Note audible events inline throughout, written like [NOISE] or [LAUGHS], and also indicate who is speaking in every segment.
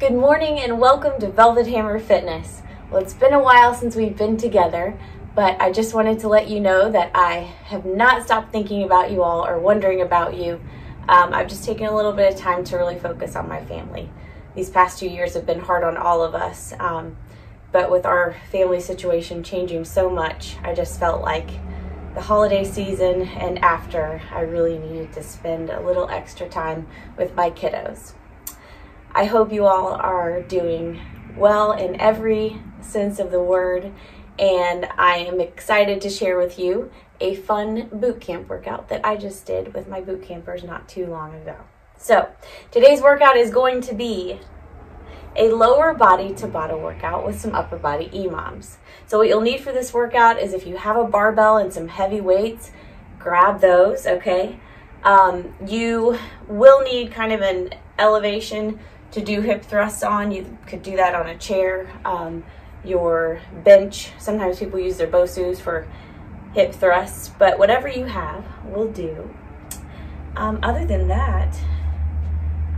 Speaker 1: Good morning and welcome to Velvet Hammer Fitness. Well, it's been a while since we've been together, but I just wanted to let you know that I have not stopped thinking about you all or wondering about you. Um, I've just taken a little bit of time to really focus on my family. These past two years have been hard on all of us, um, but with our family situation changing so much, I just felt like the holiday season and after, I really needed to spend a little extra time with my kiddos. I hope you all are doing well in every sense of the word, and I am excited to share with you a fun boot camp workout that I just did with my boot campers not too long ago. So, today's workout is going to be a lower body to Tabata workout with some upper body EMOMs. So what you'll need for this workout is if you have a barbell and some heavy weights, grab those, okay? Um, you will need kind of an elevation to do hip thrusts on. You could do that on a chair. Um, your bench, sometimes people use their Bosus for hip thrusts, but whatever you have will do. Um, other than that,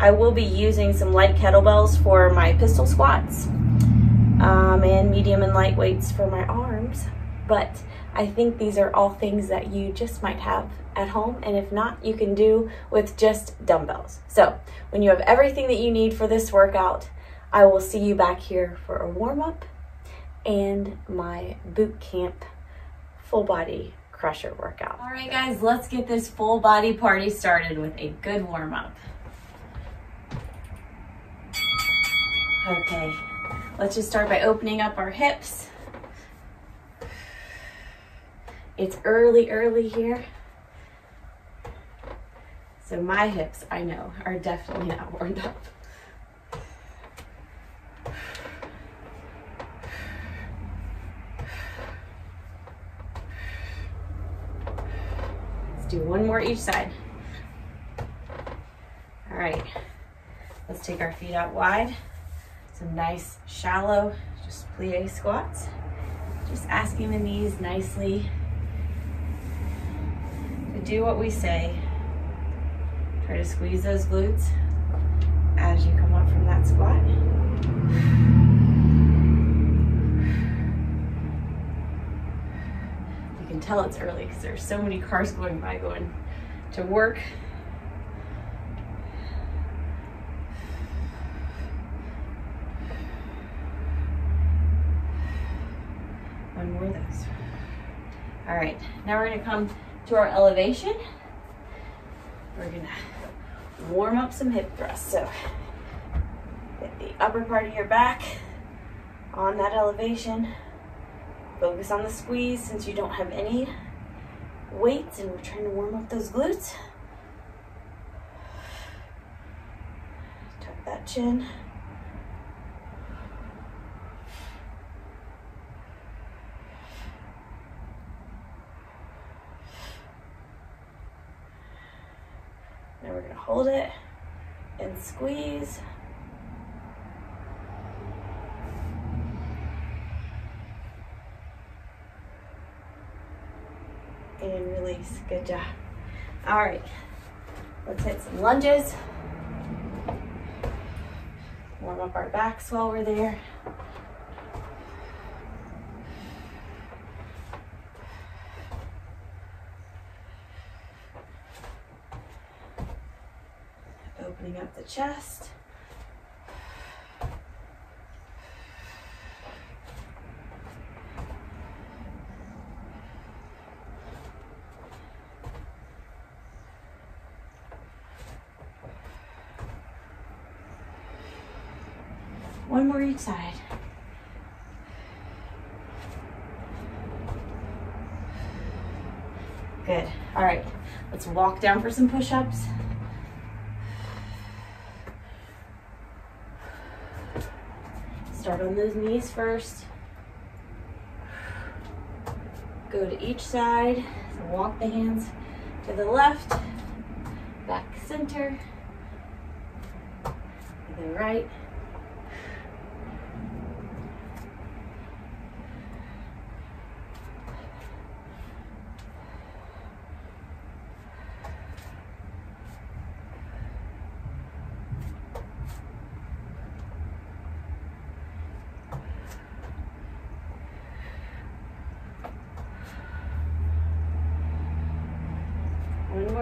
Speaker 1: I will be using some light kettlebells for my pistol squats um, and medium and light weights for my arms, but I think these are all things that you just might have at home, and if not, you can do with just dumbbells. So when you have everything that you need for this workout, I will see you back here for a warm-up and my boot camp full body crusher workout. All right, guys, let's get this full body party started with a good warm-up. Okay, let's just start by opening up our hips. It's early, early here. So my hips, I know, are definitely not warmed up. Let's do one more each side. All right, let's take our feet out wide. Some nice shallow, just plie squats. Just asking the knees nicely to do what we say Try to squeeze those glutes as you come up from that squat. You can tell it's early because there's so many cars going by going to work. One more of those. All right, now we're gonna come to our elevation. We're gonna warm up some hip thrusts. So get the upper part of your back on that elevation. Focus on the squeeze since you don't have any weights and we're trying to warm up those glutes. Tuck that chin. Now we're gonna hold it and squeeze. And release, good job. All right, let's hit some lunges. Warm up our backs while we're there. opening up the chest. One more each side. Good. All right, let's walk down for some push-ups. Start on those knees first. Go to each side. So walk the hands to the left, back center, to the right.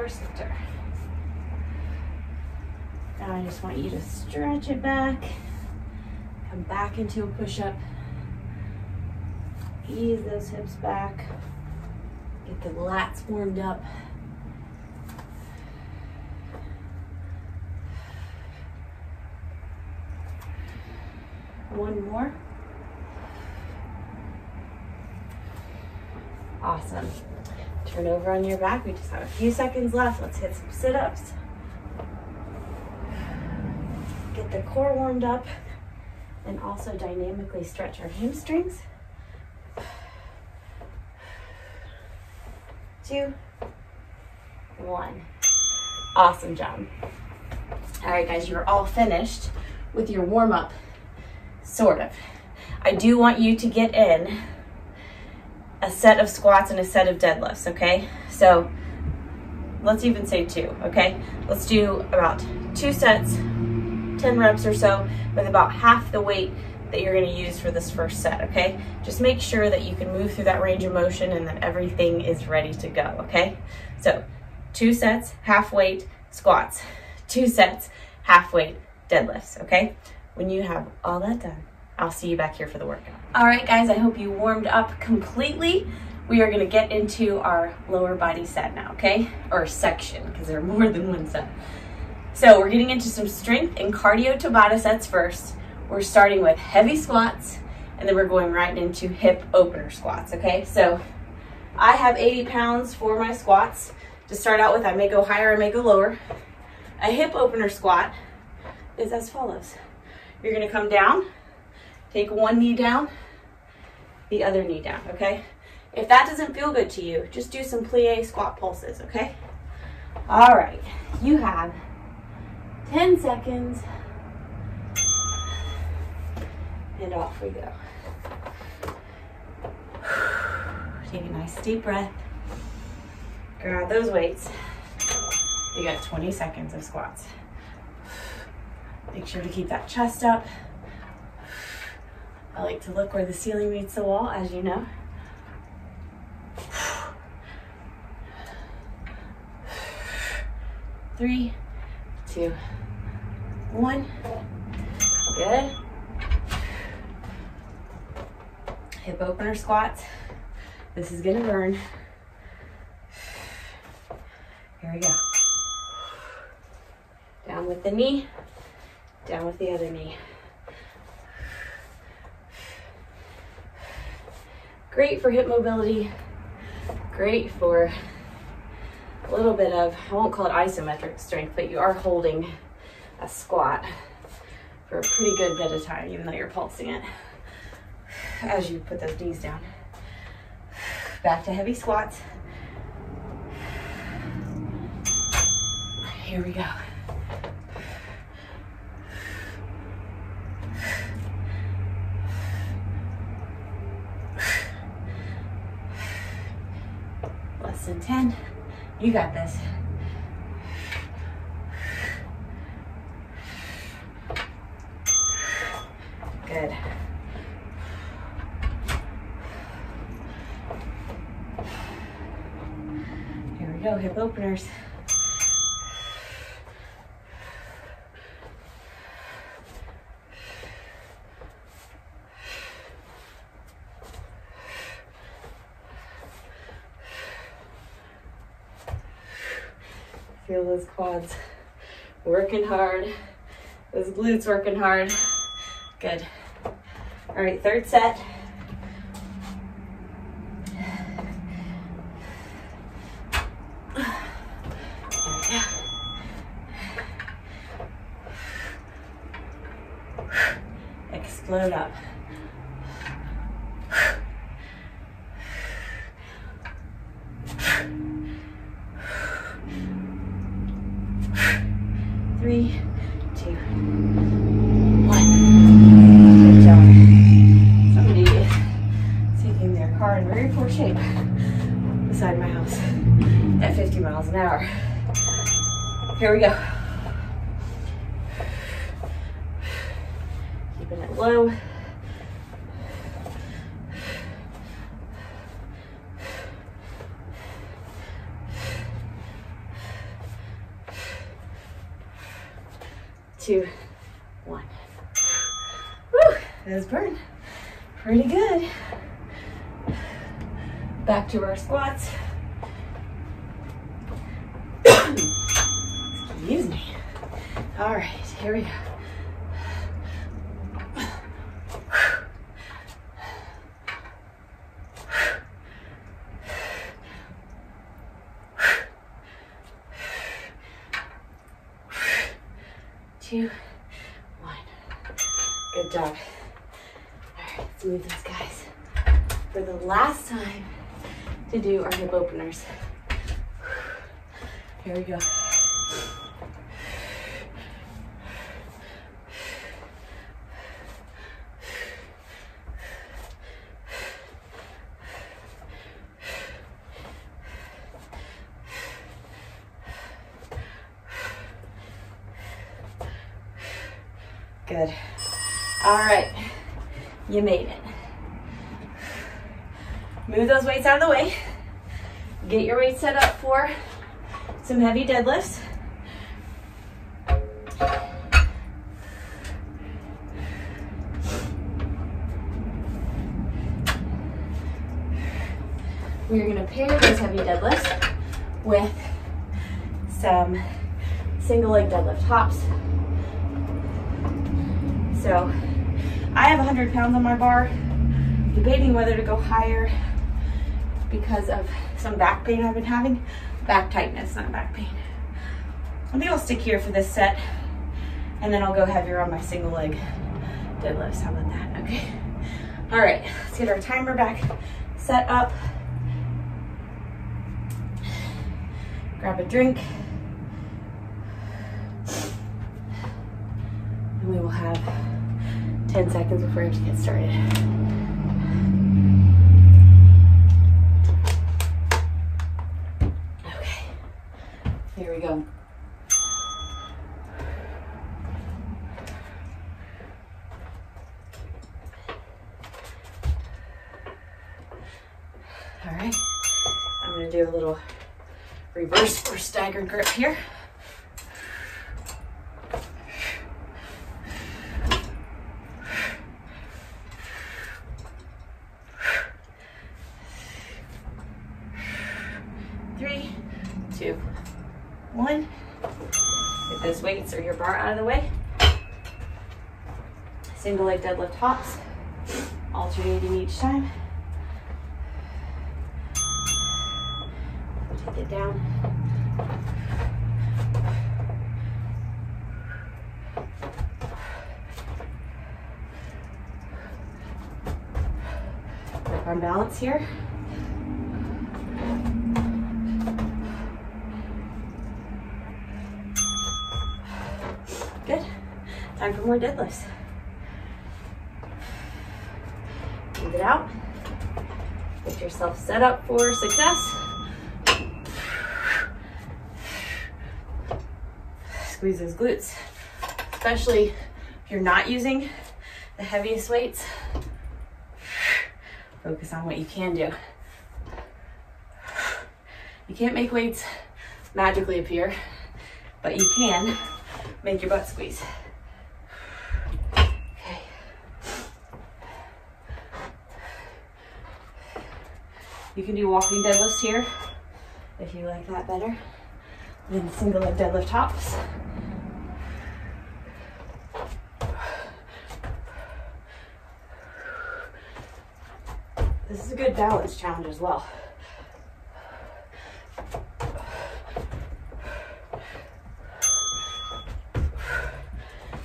Speaker 1: lumbar center. Now I just want you to stretch it back, come back into a push-up, ease those hips back, get the lats warmed up. One more. Awesome. Turn over on your back. We just have a few seconds left. Let's hit some sit-ups. The core warmed up and also dynamically stretch our hamstrings. Two, one. Awesome job. All right, guys, you're all finished with your warm-up, sort of. I do want you to get in a set of squats and a set of deadlifts, okay? So let's even say two, okay? Let's do about two sets, 10 reps or so, with about half the weight that you're gonna use for this first set, okay? Just make sure that you can move through that range of motion and that everything is ready to go, okay? So two sets, half weight, squats. Two sets, half weight, deadlifts, okay? When you have all that done, I'll see you back here for the workout. All right, guys, I hope you warmed up completely. We are gonna get into our lower body set now, okay? Or section, because there are more than one set. So we're getting into some strength and cardio Tabata sets first. We're starting with heavy squats, and then we're going right into hip opener squats, okay? So I have 80 pounds for my squats. To start out with, I may go higher, I may go lower. A hip opener squat is as follows. You're gonna come down, Take one knee down, the other knee down, okay? If that doesn't feel good to you, just do some plie squat pulses, okay? All right, you have 10 seconds. And off we go. [SIGHS] Take a nice deep breath. Grab those weights. You got 20 seconds of squats. [SIGHS] Make sure to keep that chest up. [SIGHS] I like to look where the ceiling meets the wall, as you know. Three, two, one. Good. Hip opener squats. This is gonna burn. Here we go. Down with the knee, down with the other knee. Great for hip mobility, great for a little bit of, I won't call it isometric strength, but you are holding a squat for a pretty good bit of time, even though you're pulsing it as you put those knees down. Back to heavy squats. Here we go. less than 10. You got this. Good. Here we go, hip openers. Feel those quads working hard. Those glutes working hard. Good. All right, third set. Explode up. Three, two, one. Good job. Somebody is taking their car in very poor shape beside my house at 50 miles an hour. Here we go. Keeping it low. two, one. Woo, those burn pretty good. Back to our squats. Excuse me. All right, here we go. Two, one. Good job. All right, let's move those guys for the last time to do our hip openers. Here we go. Good. All right, you made it. Move those weights out of the way. Get your weight set up for some heavy deadlifts. We're gonna pair those heavy deadlifts with some single leg deadlift hops. So 100 pounds on my bar, debating whether to go higher because of some back pain I've been having. Back tightness, not back pain. I think I'll stick here for this set and then I'll go heavier on my single leg deadlifts. How about that? Okay. All right, let's get our timer back set up. Grab a drink. And we will have 10 seconds before we have to get started. Okay, here we go. All right, I'm gonna do a little reverse or staggered grip here. Three, two, one. Get those weights or your bar out of the way. Deadlift hops, alternating each time. Take it down. Work on balance here. Good. Time for more deadlifts. Breathe it out. Get yourself set up for success. Squeeze those glutes, especially if you're not using the heaviest weights. Focus on what you can do. You can't make weights magically appear, but you can make your butt squeeze. You can do walking deadlifts here if you like that better than single leg deadlift hops. This is a good balance challenge as well.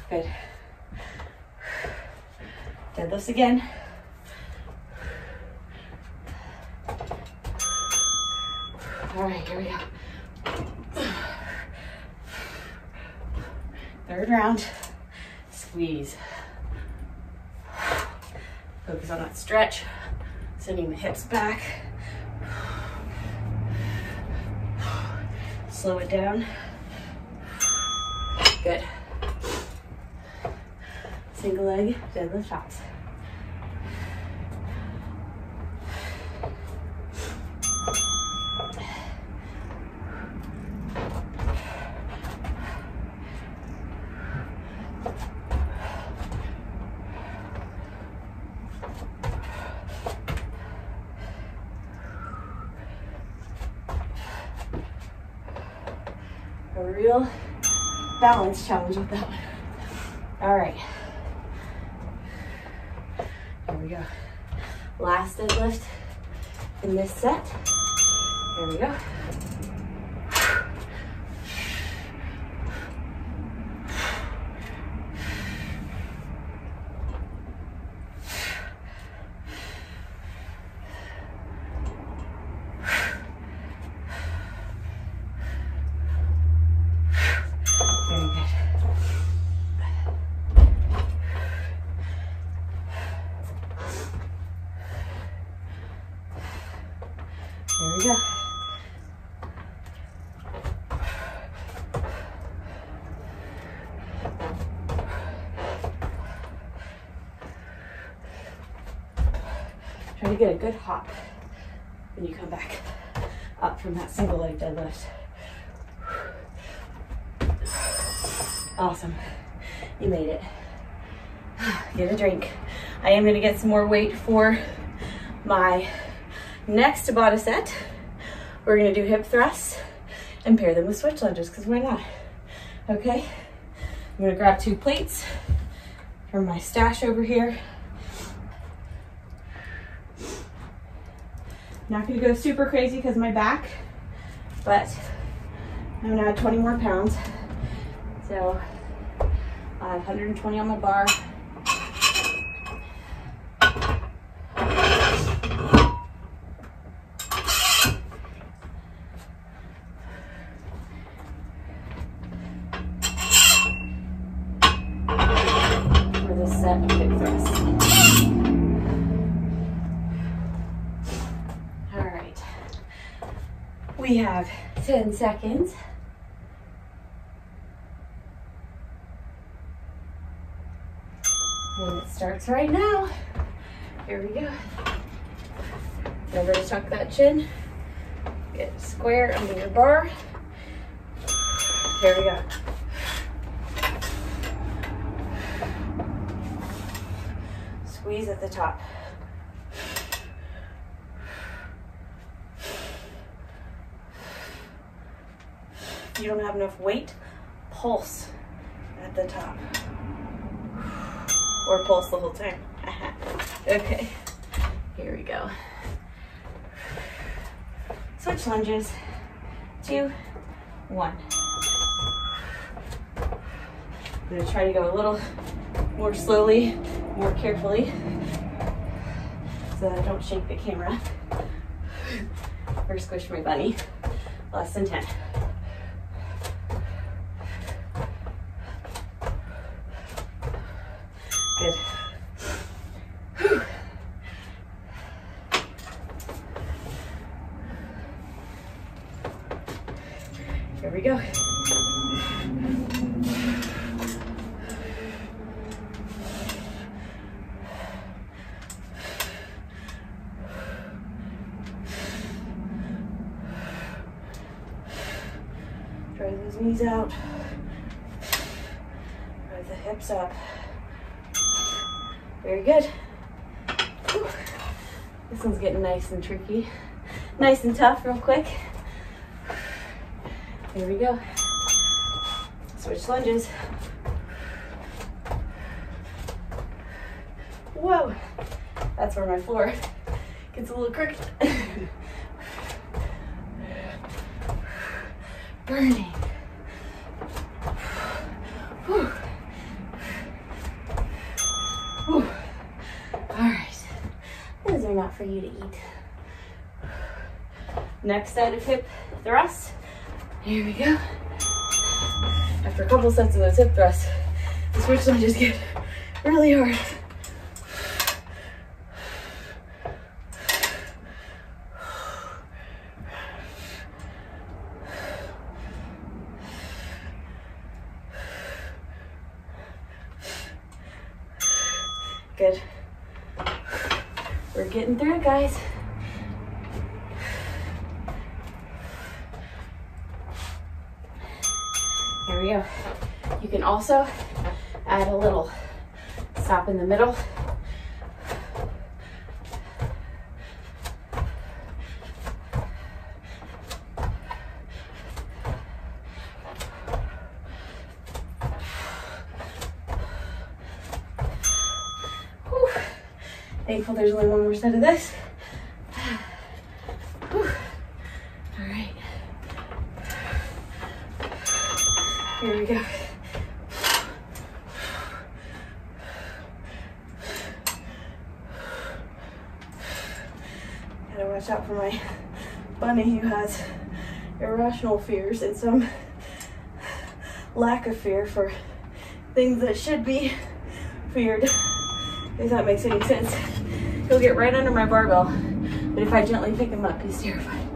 Speaker 1: Good. Deadlifts again. All right, here we go. Third round, squeeze. Focus on that stretch, sending the hips back. Slow it down. Good. Single leg deadlift shots. a real balance challenge with that one. All right. Here we go. Last deadlift in this set. Here we go. Try to get a good hop when you come back up from that single leg deadlift. Awesome. You made it. [SIGHS] Get a drink. I am gonna get some more weight for my next Tabata set. We're gonna do hip thrusts and pair them with switch lunges, because why not? Okay, I'm gonna grab two plates from my stash over here. Not gonna go super crazy because my back, but I'm gonna add 20 more pounds. So I have 120 on my bar. We have 10 seconds. And it starts right now. Here we go. Remember to tuck that chin. Get square under your bar. Here we go. Squeeze at the top. You don't have enough weight, pulse at the top. Or pulse the whole time. okay, here we go. Switch lunges, two, one. I'm gonna try to go a little more slowly, more carefully, so that I don't shake the camera or squish my bunny. Less than 10. Knees out. Drive the hips up. Very good. Whew. This one's getting nice and tricky. Nice and tough real quick. Here we go. Switch lunges. Whoa, that's where my floor gets a little crooked. Burning. Whew. Whew. All right, those are not for you to eat. Next set of hip thrusts. Here we go. After a couple sets of those hip thrusts, the switch lunges get really hard. the middle. Thankful there's only one more set of this. Watch out for my [LAUGHS] bunny who has irrational fears and some lack of fear for things that should be feared, if that makes any sense. He'll get right under my barbell, but if I gently pick him up, he's terrified.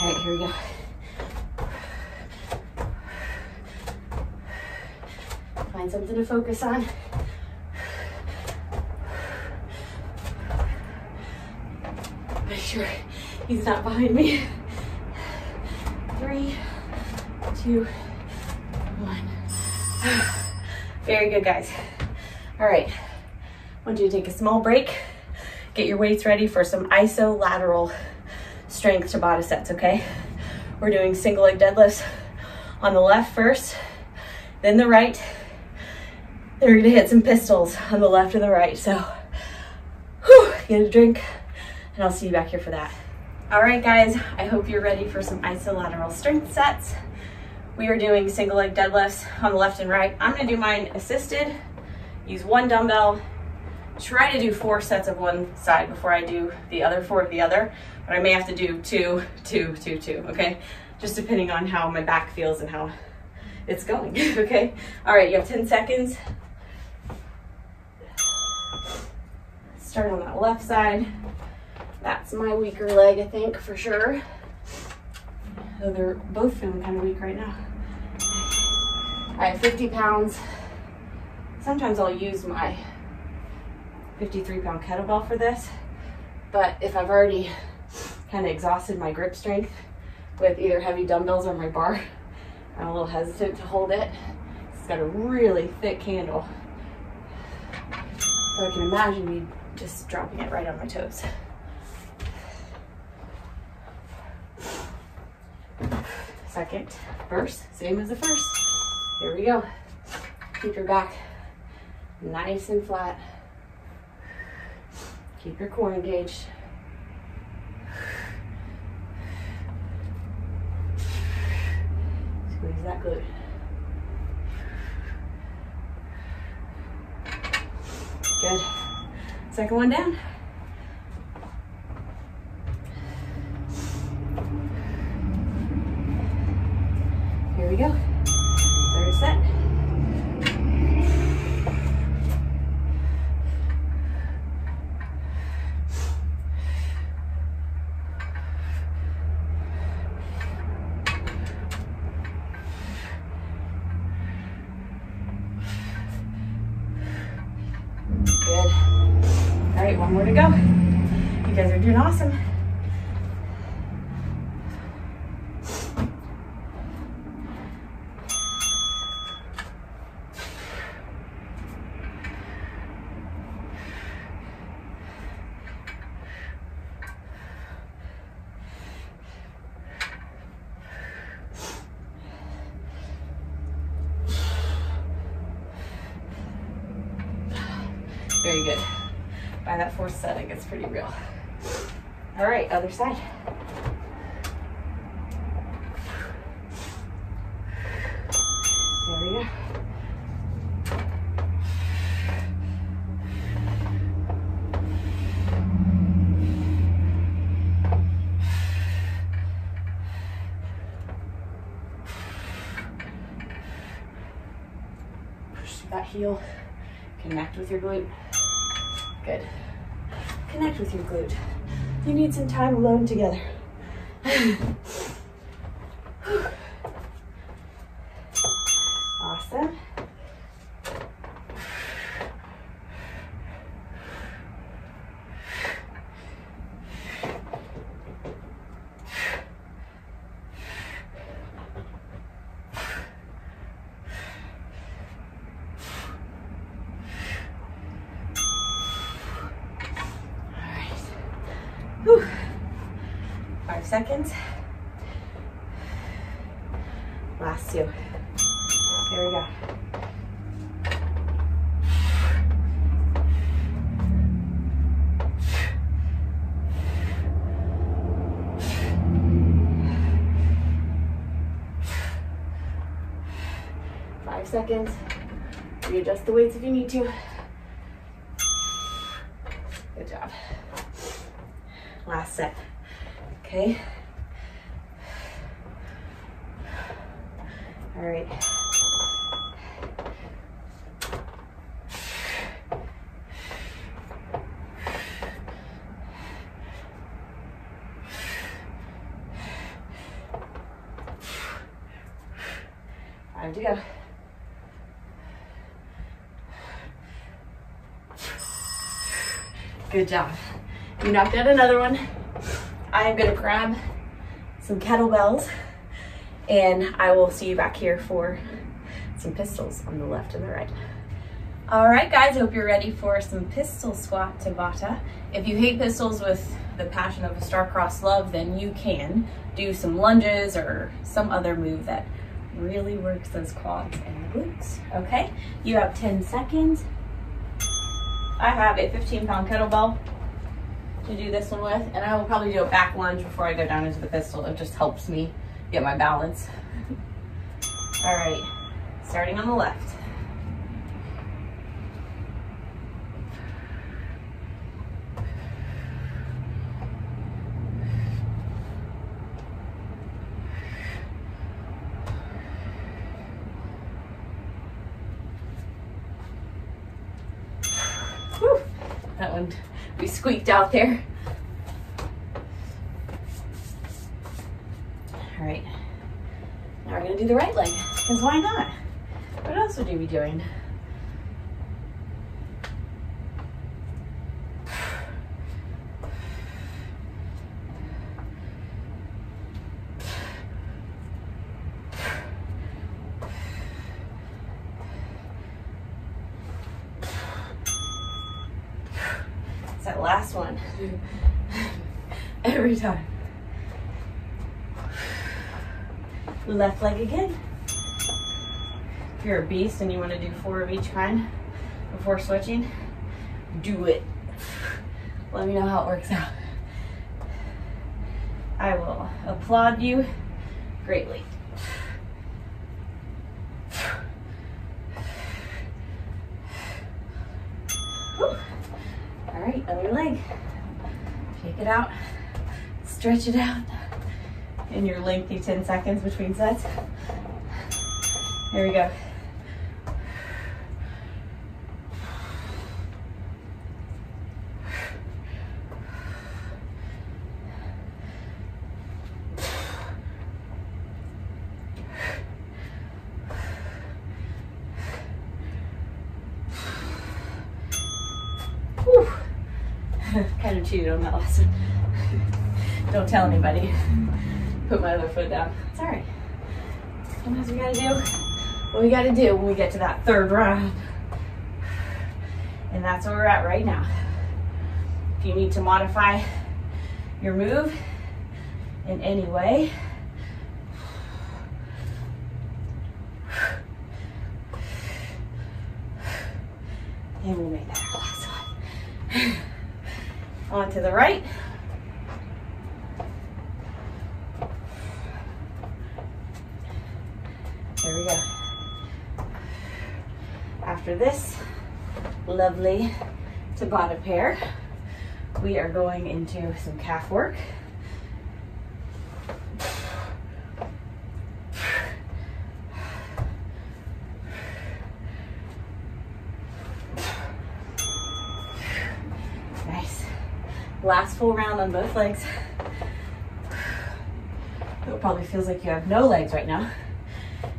Speaker 1: All right, here we go. Find something to focus on. Make sure he's not behind me. Three, two, one. Very good, guys. All right, I want you to take a small break, get your weights ready for some isolateral strength Tabata sets, okay? We're doing single leg deadlifts on the left first, then the right. Then we're gonna hit some pistols on the left and the right. So, whew, get a drink, and I'll see you back here for that. All right, guys, I hope you're ready for some isolateral strength sets. We are doing single leg deadlifts on the left and right. I'm gonna do mine assisted, use one dumbbell, try to do four sets of one side before I do the other four of the other, but I may have to do two, two, two, two, okay? Just depending on how my back feels and how it's going, [LAUGHS] okay? All right, you have 10 seconds. Start on that left side. That's my weaker leg, I think, for sure. Though they're both feeling kind of weak right now. I have 50 pounds. Sometimes I'll use my 53 pound kettlebell for this, but if I've already kind of exhausted my grip strength with either heavy dumbbells or my bar, I'm a little hesitant to hold it. It's got a really thick handle. So I can imagine me just dropping it right on my toes. Second verse, same as the first. Here we go. Keep your back nice and flat. Keep your core engaged. Squeeze that glute. Good. Second one down. Here we go. Third set. Good. All right, one more to go. You guys are doing awesome. Very good. By that fourth set, it gets pretty real. All right, other side. There we go. Push through that heel. Connect with your glute. Good. Connect with your glute. You need some time alone together. awesome. All right. Whew. Five seconds. Last two. Here we go. seconds. Readjust the weights if you need to. Good job. Last set. Okay. All right. Time to go. Good job. You knocked out another one. I am gonna grab some kettlebells and I will see you back here for some pistols on the left and the right. All right, guys, hope you're ready for some pistol squat Tabata. If you hate pistols with the passion of a star-crossed love, then you can do some lunges or some other move that really works those quads and the glutes, okay? You have 10 seconds. I have a 15 pound kettlebell to do this one with, and I will probably do a back lunge before I go down into the pistol. It just helps me get my balance. [LAUGHS] All right, starting on the left. Whew, that one out there. All right, now we're gonna do the right leg, because why not? What else would you be doing? It's that last one. Every time. Left leg again. If you're a beast and you want to do four of each kind before switching, do it. Let me know how it works out. I will applaud you greatly. All right, other leg. Take it out, stretch it out in your lengthy 10 seconds between sets. Here we go. Whew. kind of cheated on that last one. Don't tell anybody. Mm. Put my other foot down. It's all right. Sometimes we gotta do what we gotta do when we get to that third round. And that's where we're at right now. If you need to modify your move in any way, and we'll make that our last one. [SIGHS] On to the right. There we go. After this lovely Tabata pair, we are going into some calf work. Nice. Last full round on both legs. It probably feels like you have no legs right now.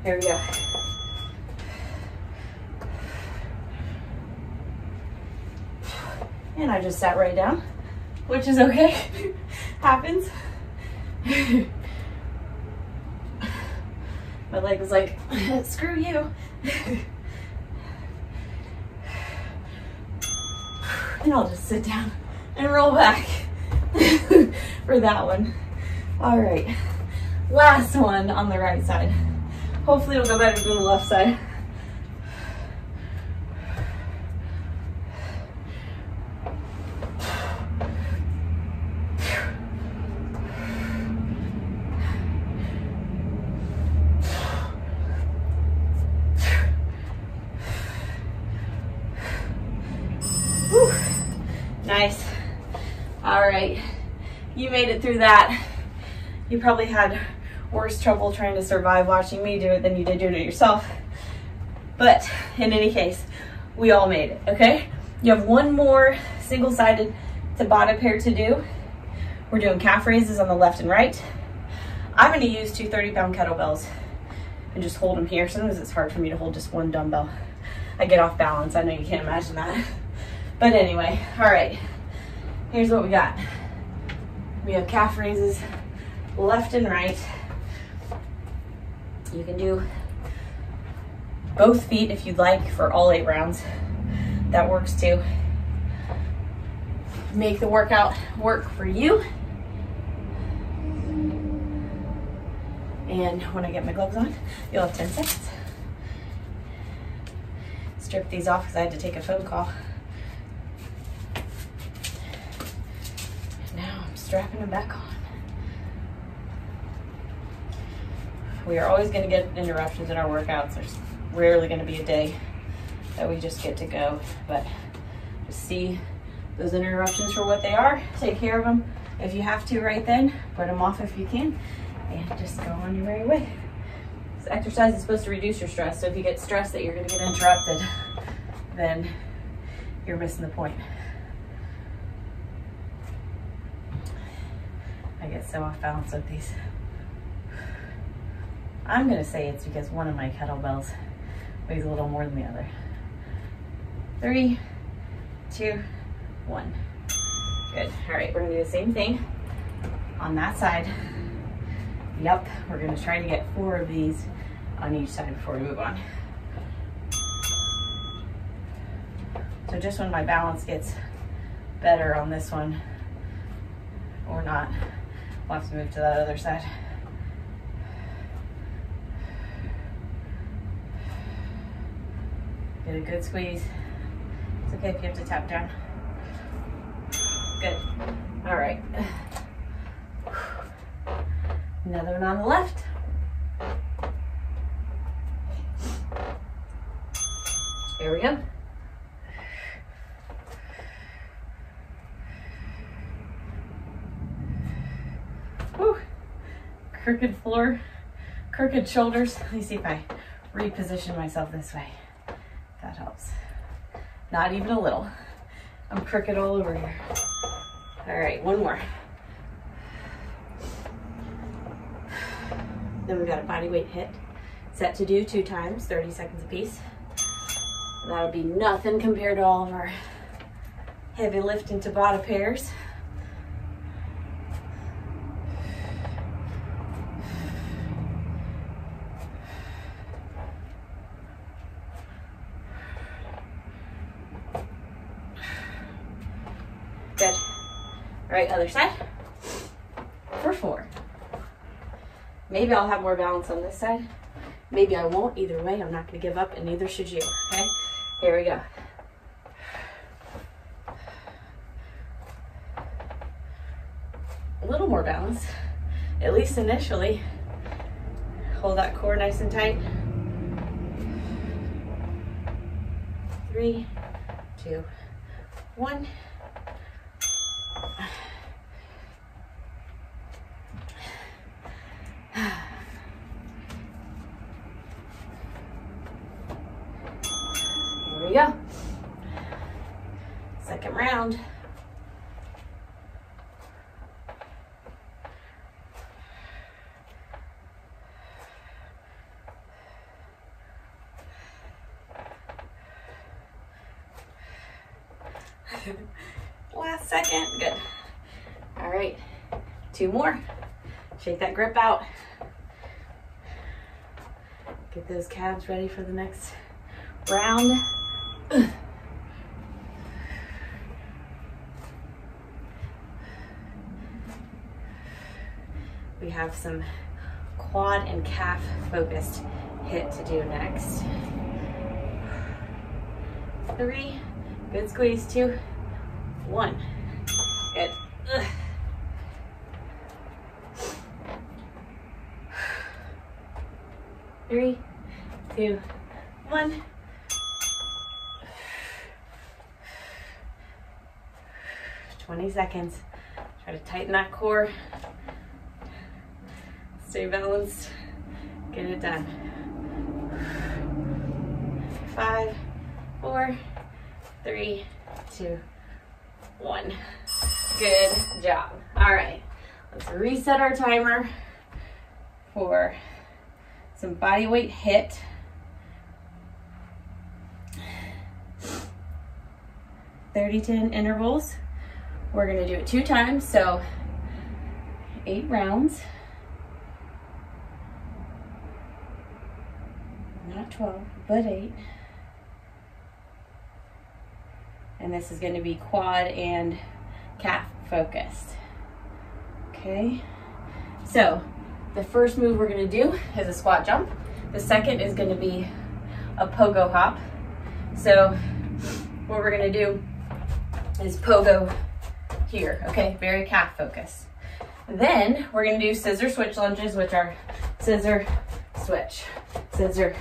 Speaker 1: Here we go. And I just sat right down, which is okay. [LAUGHS] Happens. [LAUGHS] My leg was like, [LAUGHS] screw you. and I'll just sit down and roll back for that one. All right, last one on the right side. Hopefully it'll go better than the left side. Nice. All right. You made it through that. You probably had worse trouble trying to survive watching me do it than you did doing it yourself. But in any case, we all made it, okay? You have one more single-sided Tabata pair to do. We're doing calf raises on the left and right. I'm gonna use two 30-pound kettlebells and just hold them here. Sometimes it's hard for me to hold just one dumbbell. I get off balance. I know you can't imagine that. But anyway, all right. Here's what we got. We have calf raises left and right. You can do both feet if you'd like for all eight rounds. That works too. Make the workout work for you. And when I get my gloves on, you'll have 10 seconds. Strip these off because I had to take a phone call. Now I'm strapping them back on. We are always going to get interruptions in our workouts. There's rarely going to be a day that we just get to go, but just see those interruptions for what they are. Take care of them if you have to right then. Put them off if you can, and just go on your merry way. This exercise is supposed to reduce your stress, so if you get stressed that you're going to get interrupted, then you're missing the point. I get so off balance with these. I'm gonna say it's because one of my kettlebells weighs a little more than the other. Three, two, one. Good, all right, we're gonna do the same thing on that side. Yep, we're gonna try to get four of these on each side before we move on. So just when my balance gets better on this one or not, I'll have to move to that other side. Get a good squeeze. It's okay if you have to tap down. Good. All right. Another one on the left. Here we go. Whew. Crooked floor, crooked shoulders. Let me see if I reposition myself this way. That helps. Not even a little. I'm crooked all over here. All right, one more. Then we've got a body weight HIIT set to do two times, 30 seconds apiece. That'll be nothing compared to all of our heavy lifting Tabata pairs. Good. All right, other side. For four. Maybe I'll have more balance on this side. Maybe I won't. Either way, I'm not going to give up, and neither should you. Okay? Here we go. A little more balance, at least initially. Hold that core nice and tight. Three, two, one. We go. Second round. [LAUGHS] Last second, good. All right, two more. Shake that grip out. Get those calves ready for the next round. We have some quad and calf focused HIIT to do next. Three, good squeeze, two, one. Good. Ugh. Three, two, one. 20 seconds. Try to tighten that core. Stay balanced. Get it done. Five, four, three, two, one. Good job. All right, let's reset our timer for some body weight HIIT. Thirty ten intervals. We're gonna do it two times, so eight rounds. Not 12, but eight. And this is gonna be quad and calf focused. Okay, so the first move we're gonna do is a squat jump. The second is gonna be a pogo hop. So what we're gonna do is pogo here, okay? Very calf focused. Then we're gonna do scissor switch lunges, which are scissor, switch, scissor,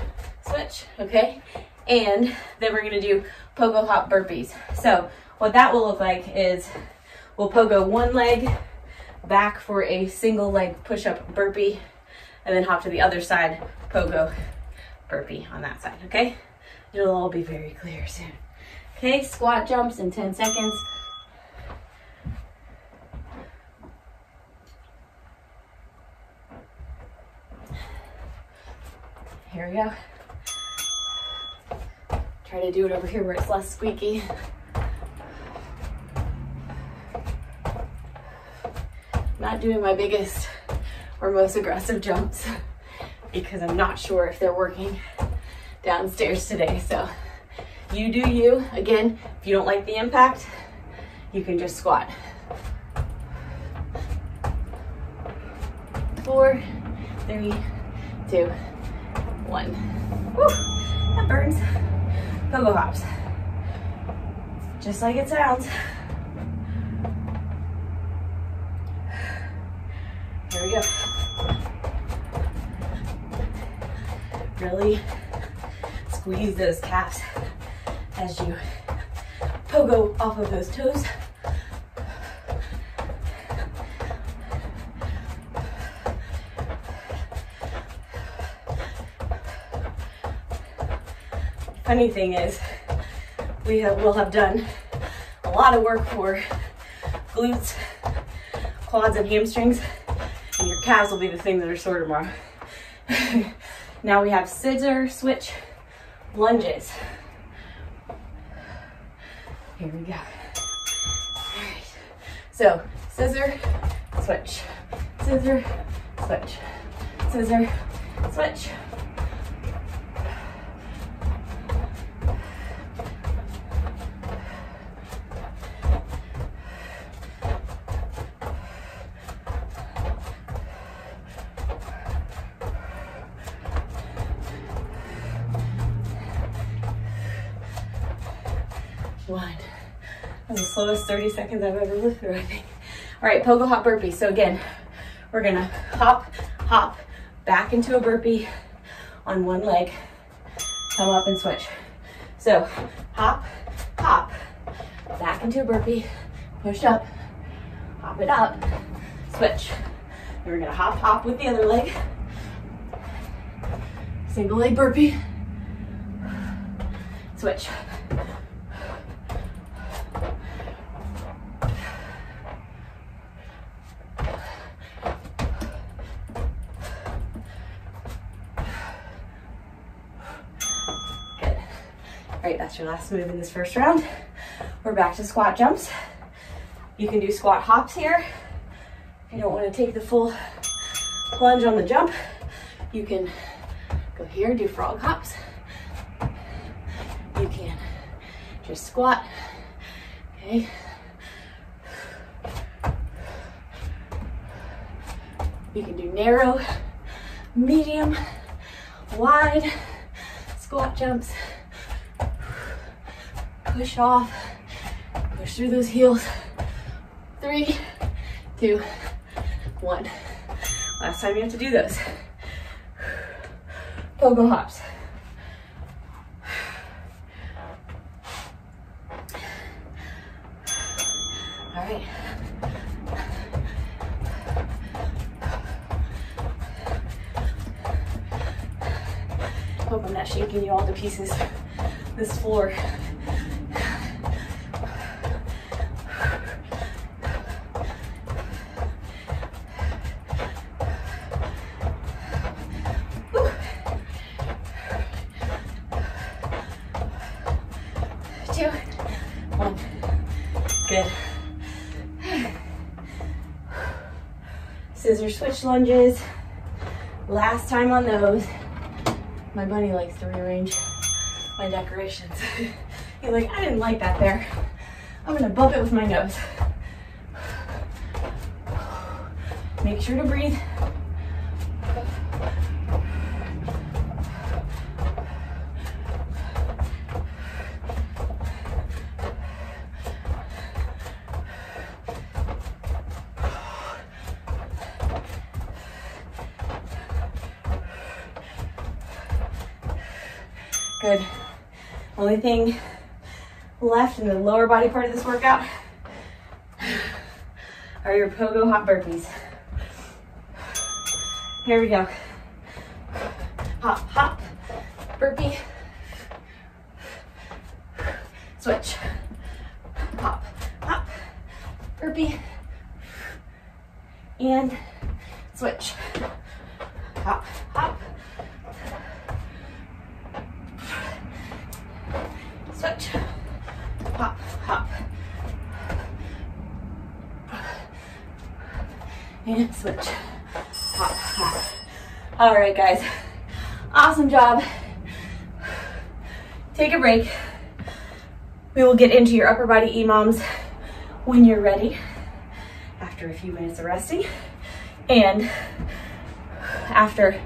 Speaker 1: okay? And then we're gonna do pogo hop burpees. So what that will look like is we'll pogo one leg back for a single leg push-up burpee, and then hop to the other side, pogo burpee on that side, okay? It'll all be very clear soon. Okay, squat jumps in 10 seconds. Here we go. Try to do it over here where it's less squeaky. Not doing my biggest or most aggressive jumps because I'm not sure if they're working downstairs today. So you do you. Again, if you don't like the impact, you can just squat. Four, three, two, one. Woo, that burns. Pogo hops. Just like it sounds. Here we go. Really squeeze those calves as you pogo off of those toes. Funny thing is, we have, will have done a lot of work for glutes, quads, and hamstrings, and your calves will be the thing that are sore tomorrow. [LAUGHS] now we have scissor switch lunges. Here we go. All right. So scissor, switch, scissor, switch, scissor, switch. Slowest 30 seconds I've ever lived through, I think. All right, pogo hop burpee. So again, we're gonna hop, hop, back into a burpee on one leg, come up and switch. So hop, hop, back into a burpee, push up, hop it up, switch. Then we're gonna hop, hop with the other leg, single leg burpee, switch. All right, that's your last move in this first round. We're back to squat jumps. You can do squat hops here. If you don't want to take the full plunge on the jump, you can go here, do frog hops. You can just squat, okay? You can do narrow, medium, wide squat jumps push off, push through those heels. Three, two, one. Last time you have to do those. Pogo hops. All right. Hope I'm not shaking you all to pieces. This floor. Switch lunges. Last time on those. My bunny likes to rearrange my decorations. [LAUGHS] He's like, I didn't like that there. I'm gonna bump it with my nose. [SIGHS] Make sure to breathe. Only thing left in the lower body part of this workout are your pogo hop burpees. Here we go. And switch, hop, hop. All right, guys, awesome job. Take a break. We will get into your upper body EMOMs when you're ready after a few minutes of resting and after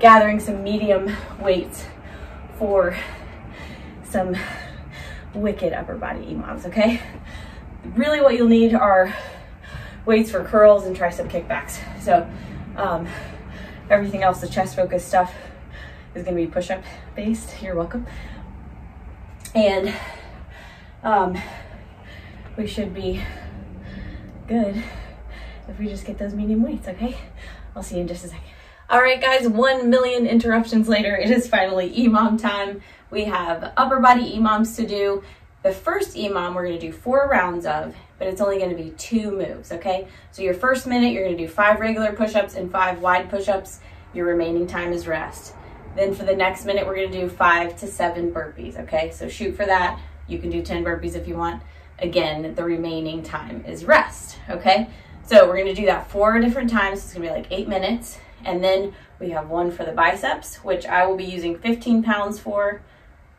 Speaker 1: gathering some medium weights for some wicked upper body EMOMs, okay? Really what you'll need are weights for curls and tricep kickbacks. So um, everything else, the chest focused stuff is gonna be push-up based, you're welcome. And um, we should be good if we just get those medium weights, okay? I'll see you in just a second. All right, guys, one million interruptions later, it is finally EMOM time. We have upper body EMOMs to do. The first EMOM we're gonna do four rounds of, but it's only gonna be two moves, okay? So your first minute, you're gonna do five regular push-ups and five wide push-ups. Your remaining time is rest. Then for the next minute, we're gonna do five to seven burpees, okay? So shoot for that. You can do 10 burpees if you want. Again, the remaining time is rest, okay? So we're gonna do that four different times. It's gonna be like eight minutes. And then we have one for the biceps, which I will be using 15 pounds for.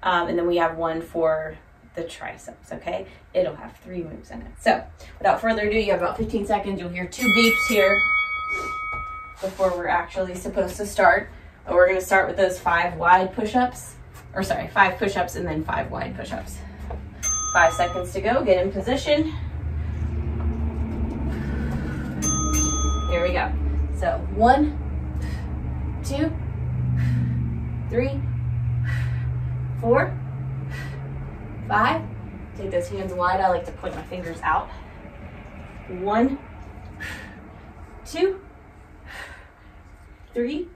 Speaker 1: Um, and then we have one for the triceps, okay? It'll have three moves in it. So without further ado, you have about 15 seconds. You'll hear two beeps here before we're actually supposed to start. But we're gonna start with those five wide push-ups, or sorry, five push-ups and then five wide push-ups. Five seconds to go, get in position. Here we go. So one, two, three, four, five. Take those hands wide. I like to point my fingers out. One, two, three,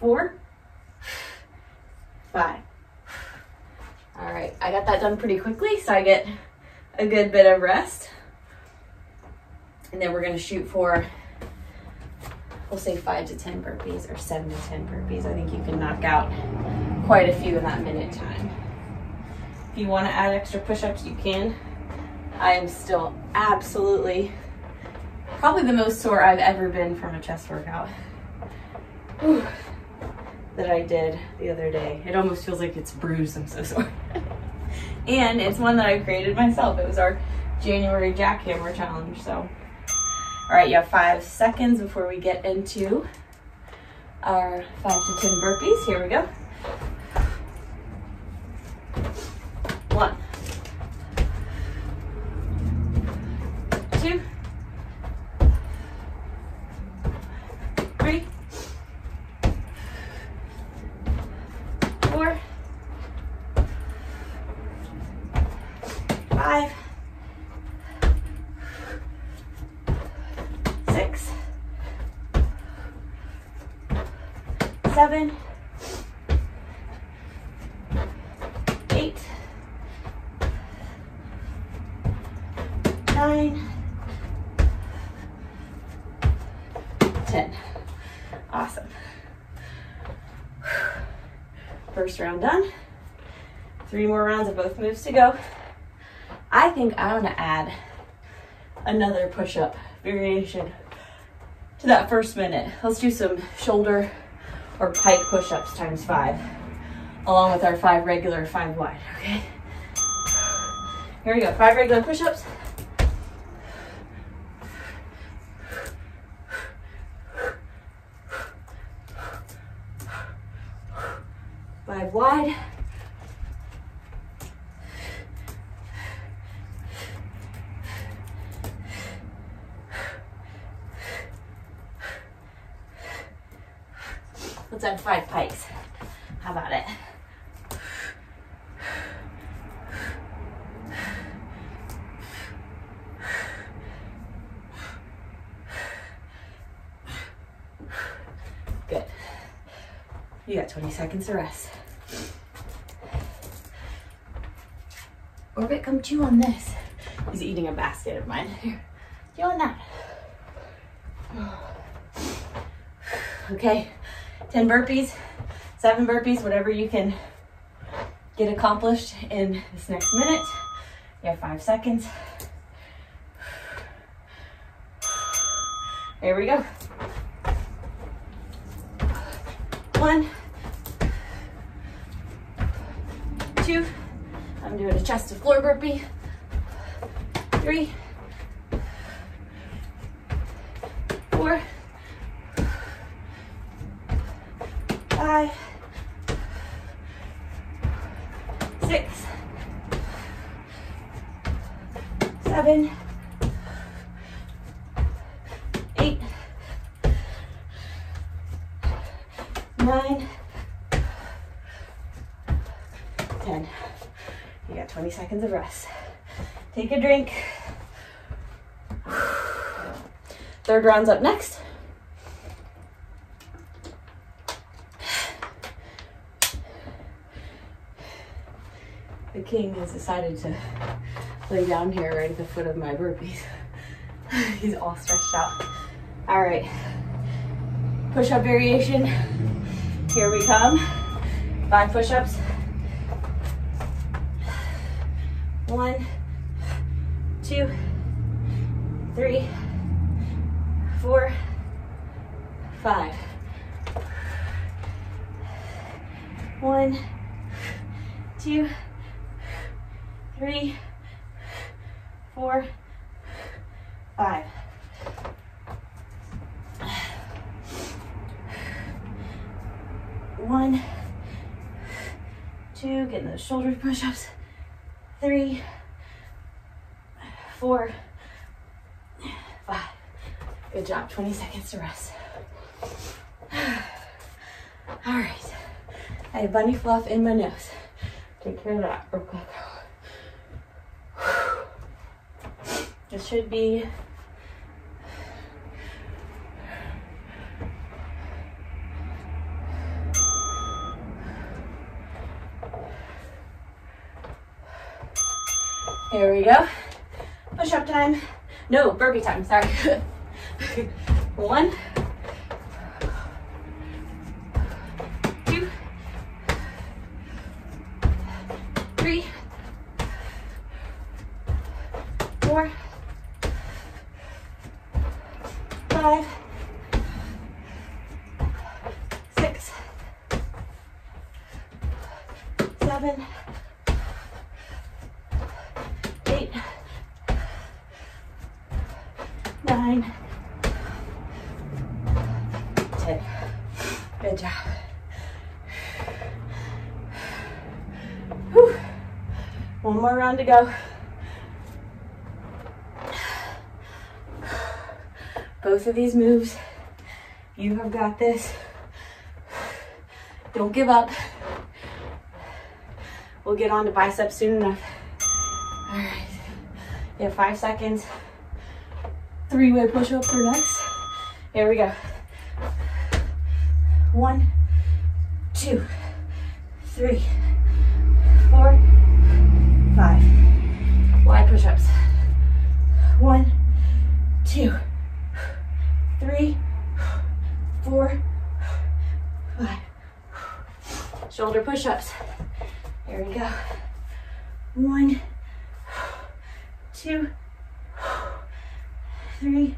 Speaker 1: four, five. All right, I got that done pretty quickly, so I get a good bit of rest. And then we're gonna shoot for, we'll say five to 10 burpees or seven to 10 burpees. I think you can knock out quite a few in that minute time. If you wanna add extra push-ups, you can. I am still absolutely, probably the most sore I've ever been from a chest workout. That I did the other day. It almost feels like it's bruised. I'm so sorry. [LAUGHS] and it's one that I created myself. It was our January jackhammer challenge. So, all right, you have five seconds before we get into our five to 10 burpees. Here we go. One, two, three, four, five, seven, eight, nine, 10. Awesome. First round done. Three more rounds of both moves to go. I think I want to add another push-up variation to that first minute. Let's do some shoulder or pike push-ups times five, along with our five regular, five wide, okay? Here we go, five regular push-ups. Five wide. Let's add five pikes. How about it? Good. You got 20 seconds to rest. Orbit, come chew on this. He's eating a basket of mine. Here, chew on that. Okay, 10 burpees, seven burpees, whatever you can get accomplished in this next minute. You have five seconds. There we go. One, two, I'm doing a chest to floor burpee. Three, four, five, six, seven, eight, nine, seconds of rest. Take a drink. Third round's up next. The king has decided to lay down here right at the foot of my burpees. [LAUGHS] He's all stretched out. All right, push-up variation. Here we come. Five push-ups. One, two, three, four, five. One, two, three, four, five. One, two, getting those shoulder push-ups. Three, four, five. Good job, 20 seconds to rest. [SIGHS] All right, I have bunny fluff in my nose. Take care of that real quick. [SIGHS] This should be Here we go. Push up time. No, burpee time, sorry. [LAUGHS] One, two, three, four, five, six, seven, eight, nine, ten. Good job. Whew. One more round to go. Both of these moves, you have got this. Don't give up. We'll get on to biceps soon enough. All right, you have five seconds. Three-way push-up for next. Here we go. One, two, three, five. Wide push-ups. One, two, three, four, five. Shoulder push-ups. Here we go. One, two, three,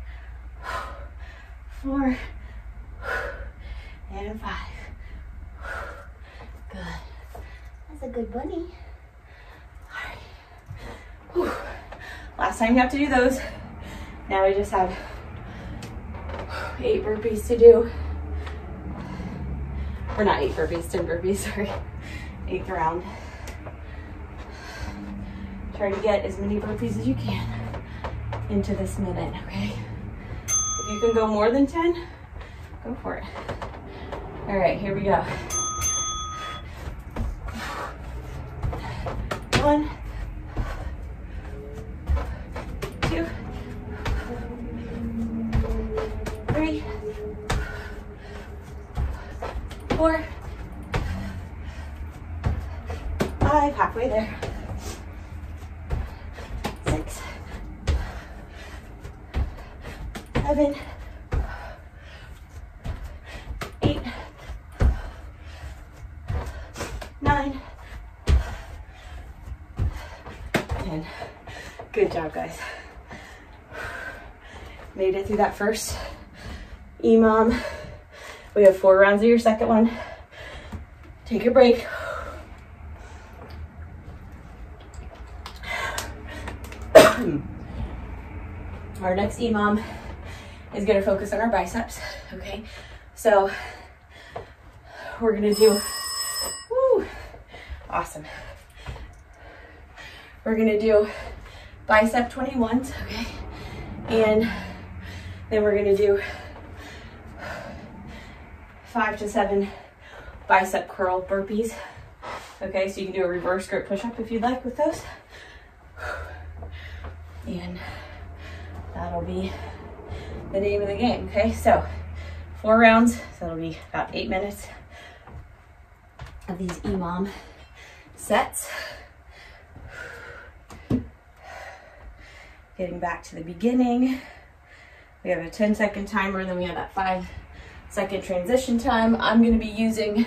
Speaker 1: four, and five. Good. That's a good bunny. Right. Last time you have to do those. Now we just have eight burpees to do. Or not eight burpees, 10 burpees, [LAUGHS] sorry. Eighth round. Try to get as many burpees as you can into this minute, okay? If you can go more than 10, go for it. All right, here we go. One, Through that first EMOM. We have four rounds of your second one. Take a break. [CLEARS THROAT] our next EMOM is gonna focus on our biceps, okay? So we're gonna do, woo, awesome. We're gonna do bicep 21s, okay? And then we're gonna do five to seven bicep curl burpees. Okay, so you can do a reverse grip push-up if you'd like with those. And that'll be the name of the game, okay? So four rounds, so that'll be about eight minutes of these EMOM sets. Getting back to the beginning. We have a 10 second timer, and then we have that five second transition time. I'm gonna be using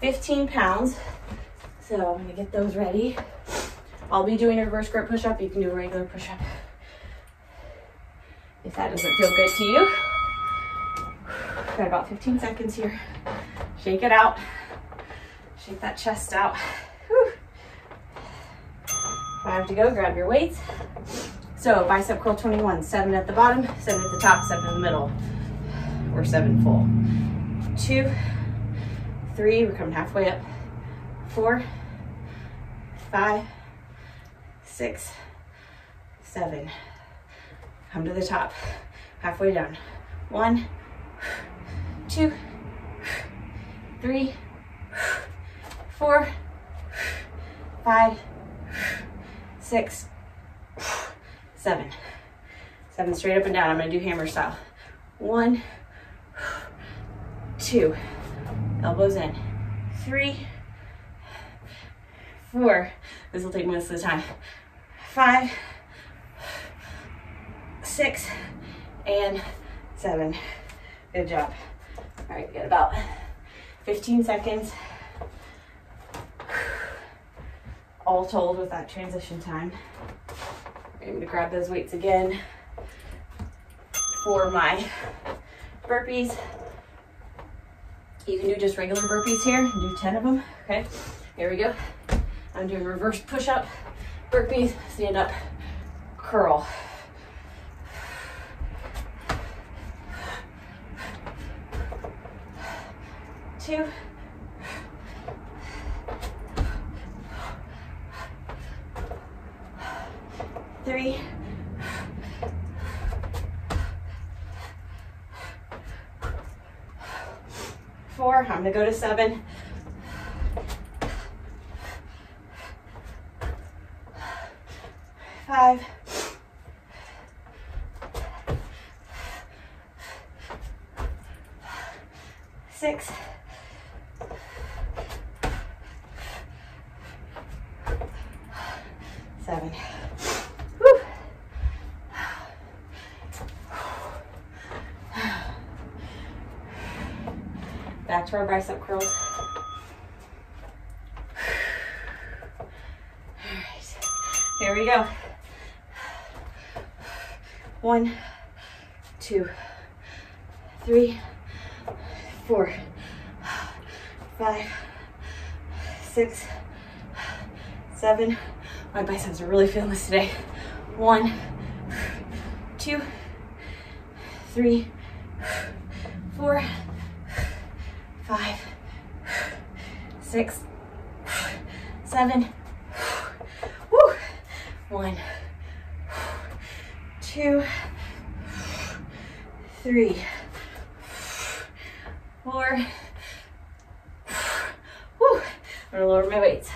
Speaker 1: 15 pounds. So I'm gonna get those ready. I'll be doing a reverse grip push-up. You can do a regular push-up if that doesn't feel good to you. Got about 15 seconds here. Shake it out. Shake that chest out. Whew. Five to go, grab your weights. So bicep curl 21, seven at the bottom, seven at the top, seven in the middle, or seven full. Two, three, we're coming halfway up. Four, five, six, seven. Come to the top, halfway down. One, two, three, four, five, six, seven. Seven straight up and down. I'm gonna do hammer style. One, two, elbows in. Three, four. This will take most of the time. Five, six, and seven. Good job. All right, get about 15 seconds all told with that transition time. I'm gonna grab those weights again for my burpees. You can do just regular burpees here, do 10 of them, okay? Here we go. I'm doing reverse push-up, burpees, stand up, curl. Two, three. Four, I'm gonna go to seven, five, six, seven. Back to our bicep curls. All right, here we go. One, two, three, four, five, six, seven. My biceps are really feeling this today. One, two, three, four, five, six, seven, woo, one, two, three, four, woo. I'm gonna lower my weights.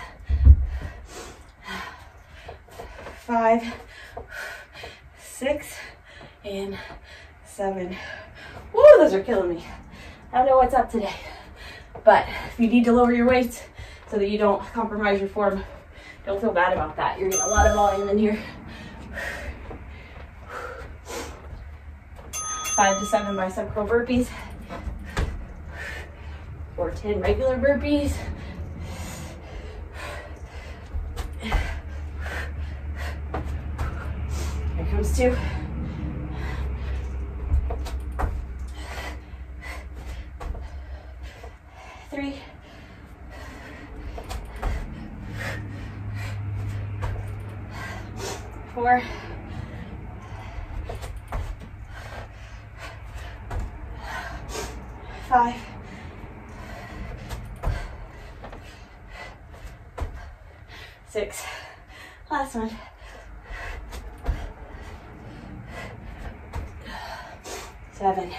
Speaker 1: Five, six, and seven. Woo, those are killing me. I don't know what's up today. But if you need to lower your weights so that you don't compromise your form, don't feel bad about that. You're getting a lot of volume in here. Five to seven bicep curl burpees. Or 10 regular burpees. Here comes two. Three. Four. Five. Six. Last one. Seven.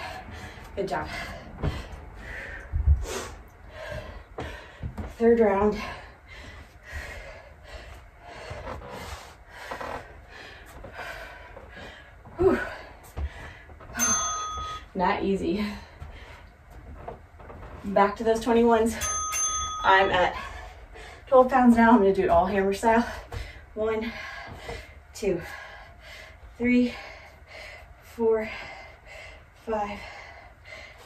Speaker 1: Good job. Third round. Whew. Not easy. Back to those 21s. I'm at 12 pounds now. I'm gonna do it all hammer style. One, two, three, four, five,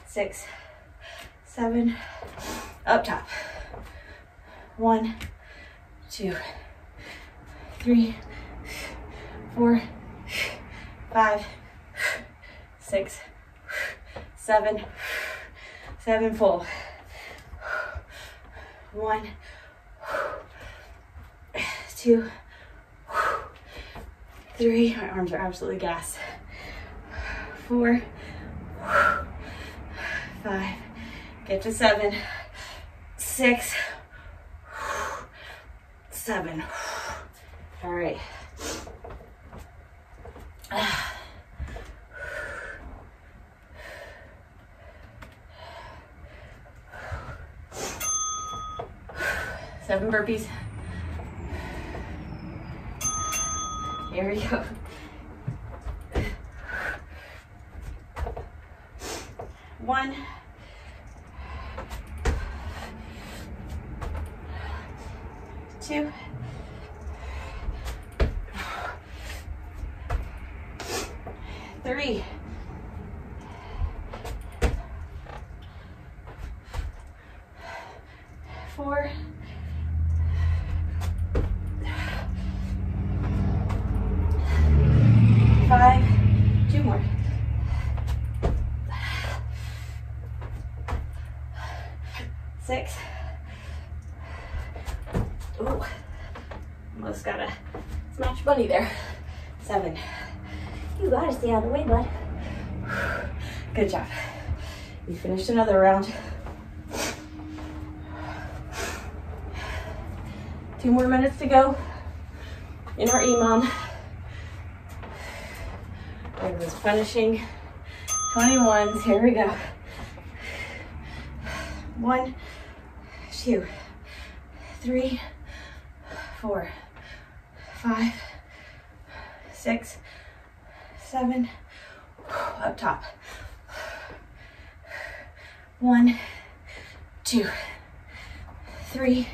Speaker 1: six, seven, up top. One, two, three, four, five, six, seven, seven full. One, two, three. My arms are absolutely gassed. Four, five, get to seven, six, seven. [SIGHS] All right. [SIGHS] Seven burpees. Here we go. One. Two. Three. Four. Five. Two more. Six. Ooh. Almost got a bunny there. Seven. You gotta stay out of the way, bud. Good job. We finished another round. Two more minutes to go in our EMOM. Everyone's finishing 21s. Here we go. One, two, three, four, five, six, seven, up top. One, two, three,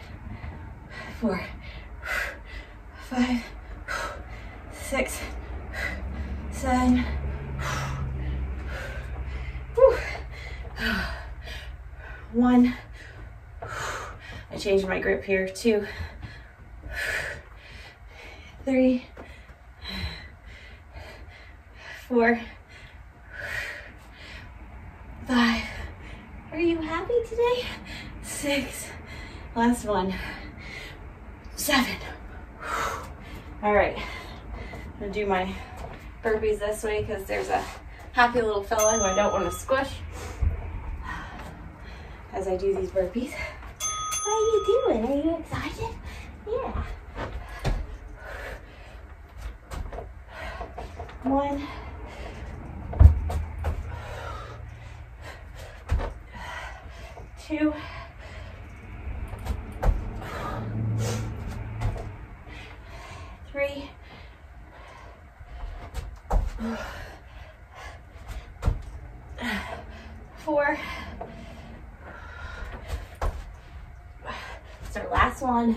Speaker 1: four, five, six, seven, one. I changed my grip here, two, three, four, five. Are you happy today? Six, last one, seven. All right, I'm gonna do my burpees this way because there's a happy little fella who I don't want to squish as I do these burpees. Are you doing? Are you excited? Yeah. One. Two. Three. Four. It's our last one.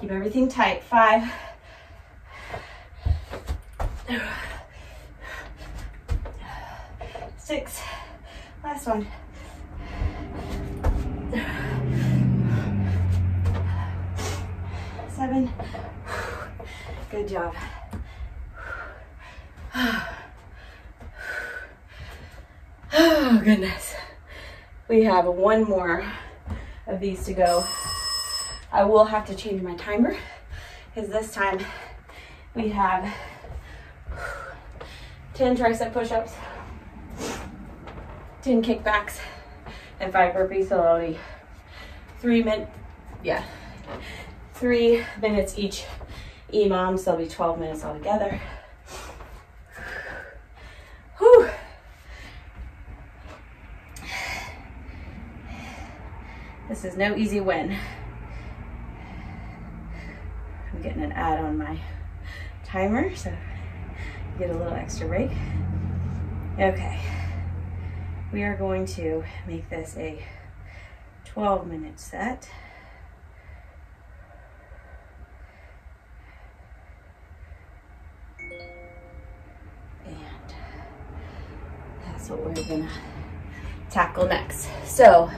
Speaker 1: Keep everything tight. Five. Six. Last one. Seven. Good job. [SIGHS] Oh, goodness. We have one more of these to go. I will have to change my timer because this time we have 10 tricep push-ups, 10 kickbacks, and five burpees. So be three min, yeah, three minutes each EMOM, so it'll be 12 minutes altogether. Whew. This is no easy win. Getting an ad on my timer, so get a little extra break. Okay, we are going to make this a 12 minute set. And that's what we're gonna tackle next. So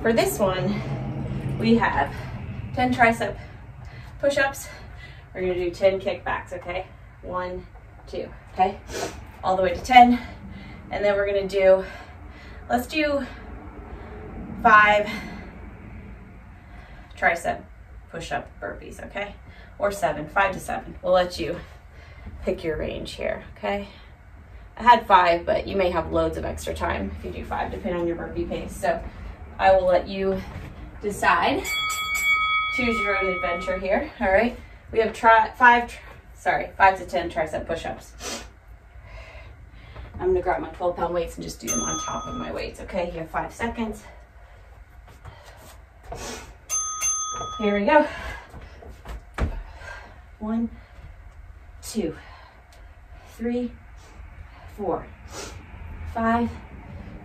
Speaker 1: for this one, we have 10 tricep push-ups. We're gonna do 10 kickbacks, okay? One, two, okay? All the way to 10. And then we're gonna do, let's do five tricep push-up burpees, okay? Or seven, five to seven. We'll let you pick your range here, okay? I had five, but you may have loads of extra time if you do five, depending on your burpee pace. So I will let you decide. Choose your own adventure here, all right? We have try five, sorry, five to 10 tricep push-ups. I'm gonna grab my 12 pound weights and just do them on top of my weights, okay? You have five seconds. Here we go. One, two, three, four, five.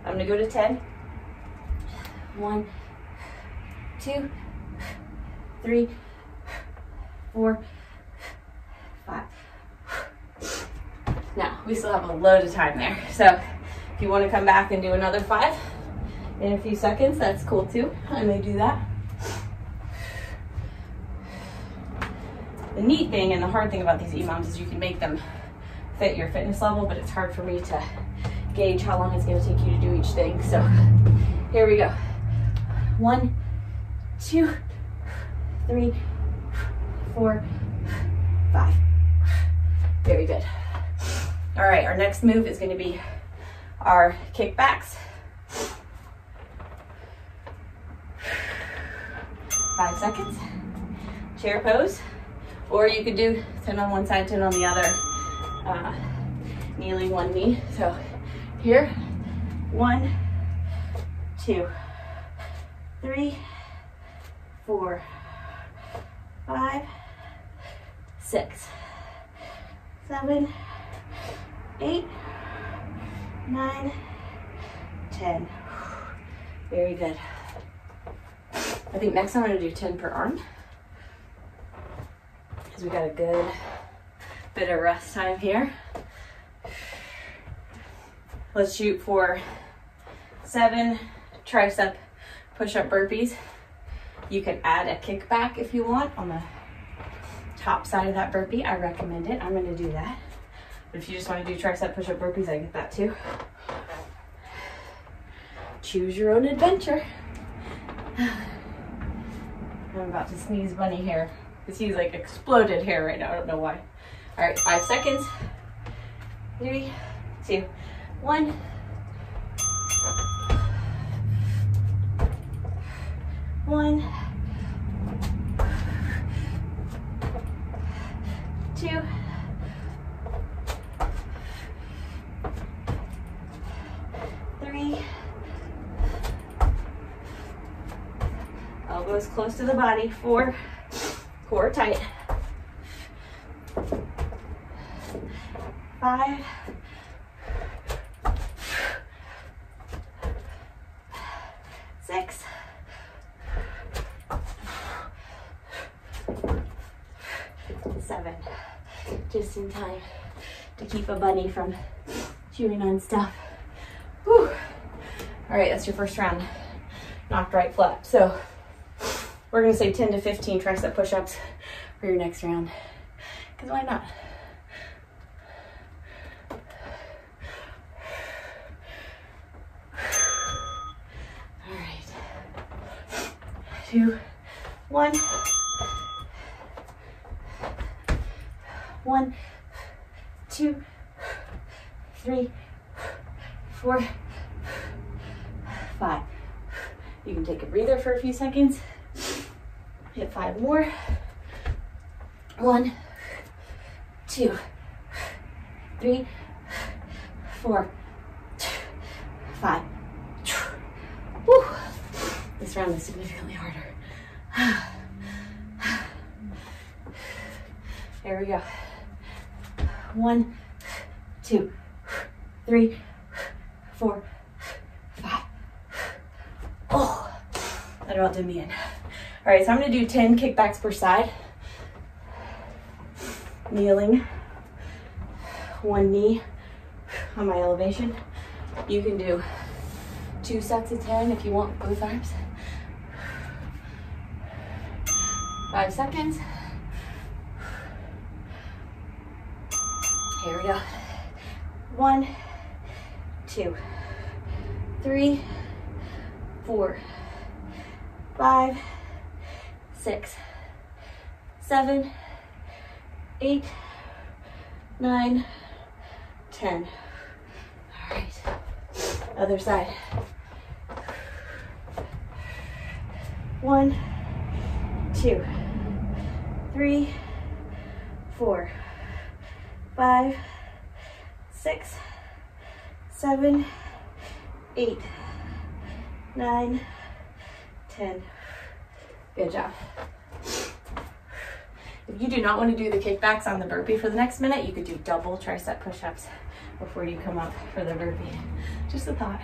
Speaker 1: I'm gonna go to 10. One, two, three, four, five. Now, we still have a load of time there. So if you want to come back and do another five in a few seconds, that's cool too. I may do that. The neat thing and the hard thing about these EMOMs is you can make them fit your fitness level, but it's hard for me to gauge how long it's going to take you to do each thing. So here we go. One, two, three, four, five. Very good. All right, our next move is gonna be our kickbacks. Five seconds. Chair pose. Or you could do 10 on one side, 10 on the other. Uh, kneeling one knee. So here, one, two, three, four, five, six, seven, eight, nine, ten. Very good. I think next I'm gonna do 10 per arm because we got a good Bit of rest time here. Let's shoot for seven tricep push-up burpees. You can add a kickback if you want on the top side of that burpee. I recommend it. I'm gonna do that. But if you just wanna do tricep push-up burpees, I get that too. Choose your own adventure. [SIGHS] I'm about to sneeze bunny hair because he's like exploded hair right now. I don't know why. All right, five seconds. Three, two, one. One. Two. Three. Elbows close to the body. Four. Core tight. Five. Six. Seven. Just in time to keep a bunny from chewing on stuff. Whew. All right, that's your first round. Knocked right flat. So we're gonna say 10 to 15 tricep push-ups for your next round. Because why not? All right. Two, one. One, two, three, four, five. You can take a breather for a few seconds. Hit five more. One, two, three, four, five. Whew. This round is significantly harder. There we go. One, two, three, four, five. Oh, that about did me in. All so I'm gonna do 10 kickbacks per side. Kneeling, one knee on my elevation. You can do two sets of 10 if you want both arms. Five seconds. Here we go. One, two, three, four, five, six, seven, eight, nine, ten. All right. Other side. One, two, three, four, five, six, seven, eight, nine, ten. Good job. If you do not want to do the kickbacks on the burpee for the next minute, you could do double tricep push-ups before you come up for the burpee. Just a thought.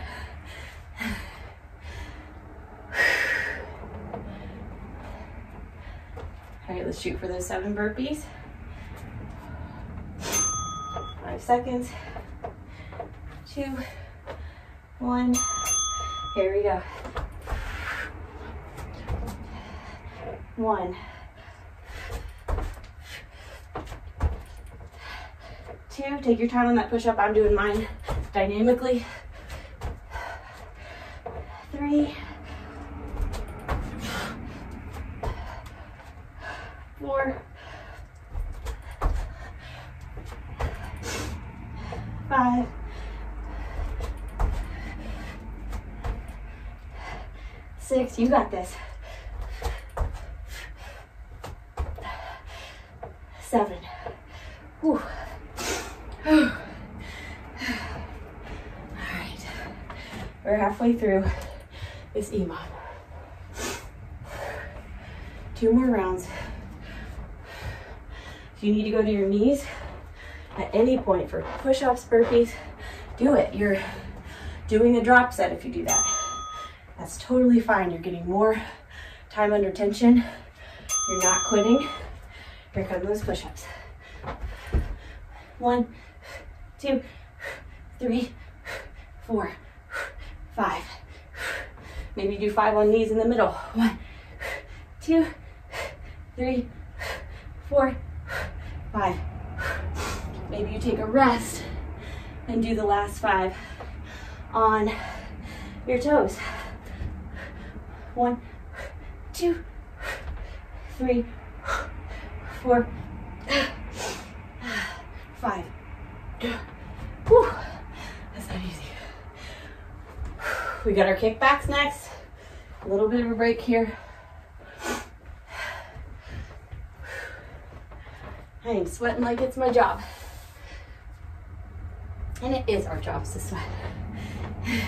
Speaker 1: [SIGHS] All right, let's shoot for those seven burpees. Five seconds. Two, one. Here we go. One. Two, take your time on that push-up. I'm doing mine dynamically. Three. Four. Five. Six, you got this. Seven. Whew. All right, we're halfway through this EMOM. Two more rounds. If you need to go to your knees at any point for push-ups, burpees, do it. You're doing a drop set if you do that. That's totally fine. You're getting more time under tension. You're not quitting. Here come those push-ups. One, two, three, four, five. Maybe do five on knees in the middle. One, two, three, four, five. Maybe you take a rest and do the last five on your toes. One, two, three, four, five. Whew. That's not easy. We got our kickbacks next. A little bit of a break here. [SIGHS] I am sweating like it's my job. And it is our jobs to sweat. [SIGHS]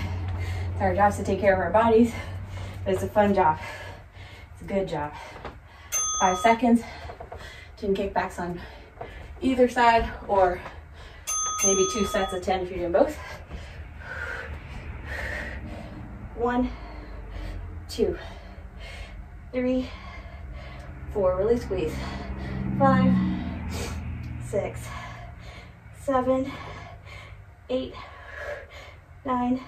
Speaker 1: It's our jobs to take care of our bodies, but it's a fun job. It's a good job. Five seconds, 10 kickbacks on either side, or maybe two sets of 10 if you're doing both. One, two, three, four, really squeeze. Five, six, seven, eight, nine,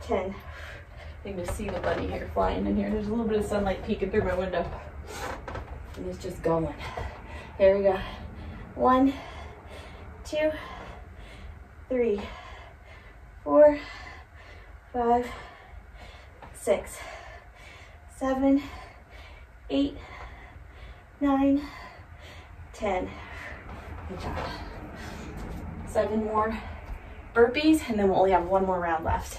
Speaker 1: ten. You can just see the bunny hair flying in here. There's a little bit of sunlight peeking through my window. And it's just going. There we go. One, two, three, four, five, six, seven, eight, nine, ten. Good job. Seven more burpees, and then we'll only have one more round left.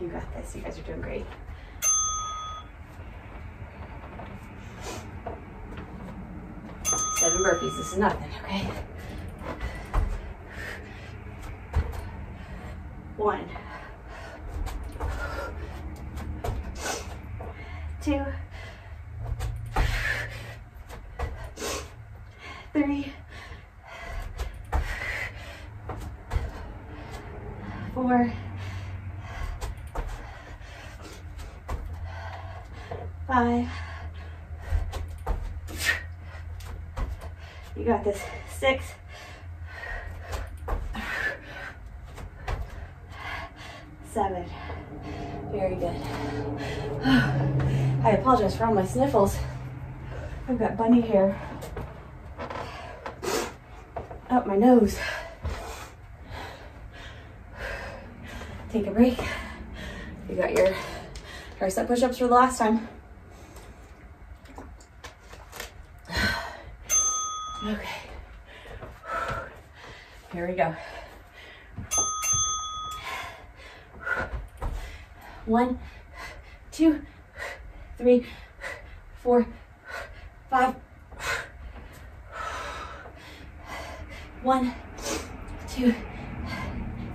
Speaker 1: You got this. You guys are doing great. Seven burpees. This is nothing, okay? One. Two. Three. Four. Five. You got this. Six. Seven. Very good. I apologize for all my sniffles. I've got bunny hair up my nose. Take a break. You got your tricep push-ups for the last time. Okay. Here we go. One, two, three, four, five. One, two,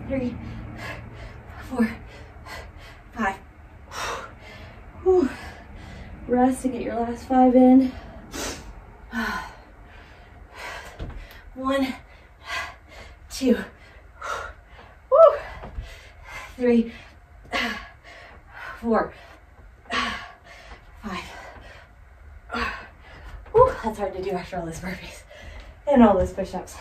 Speaker 1: three, four, five. Whew. Rest and get your last five in. One, two, three, four, five. Whew, that's hard to do after all those burpees and all those push-ups.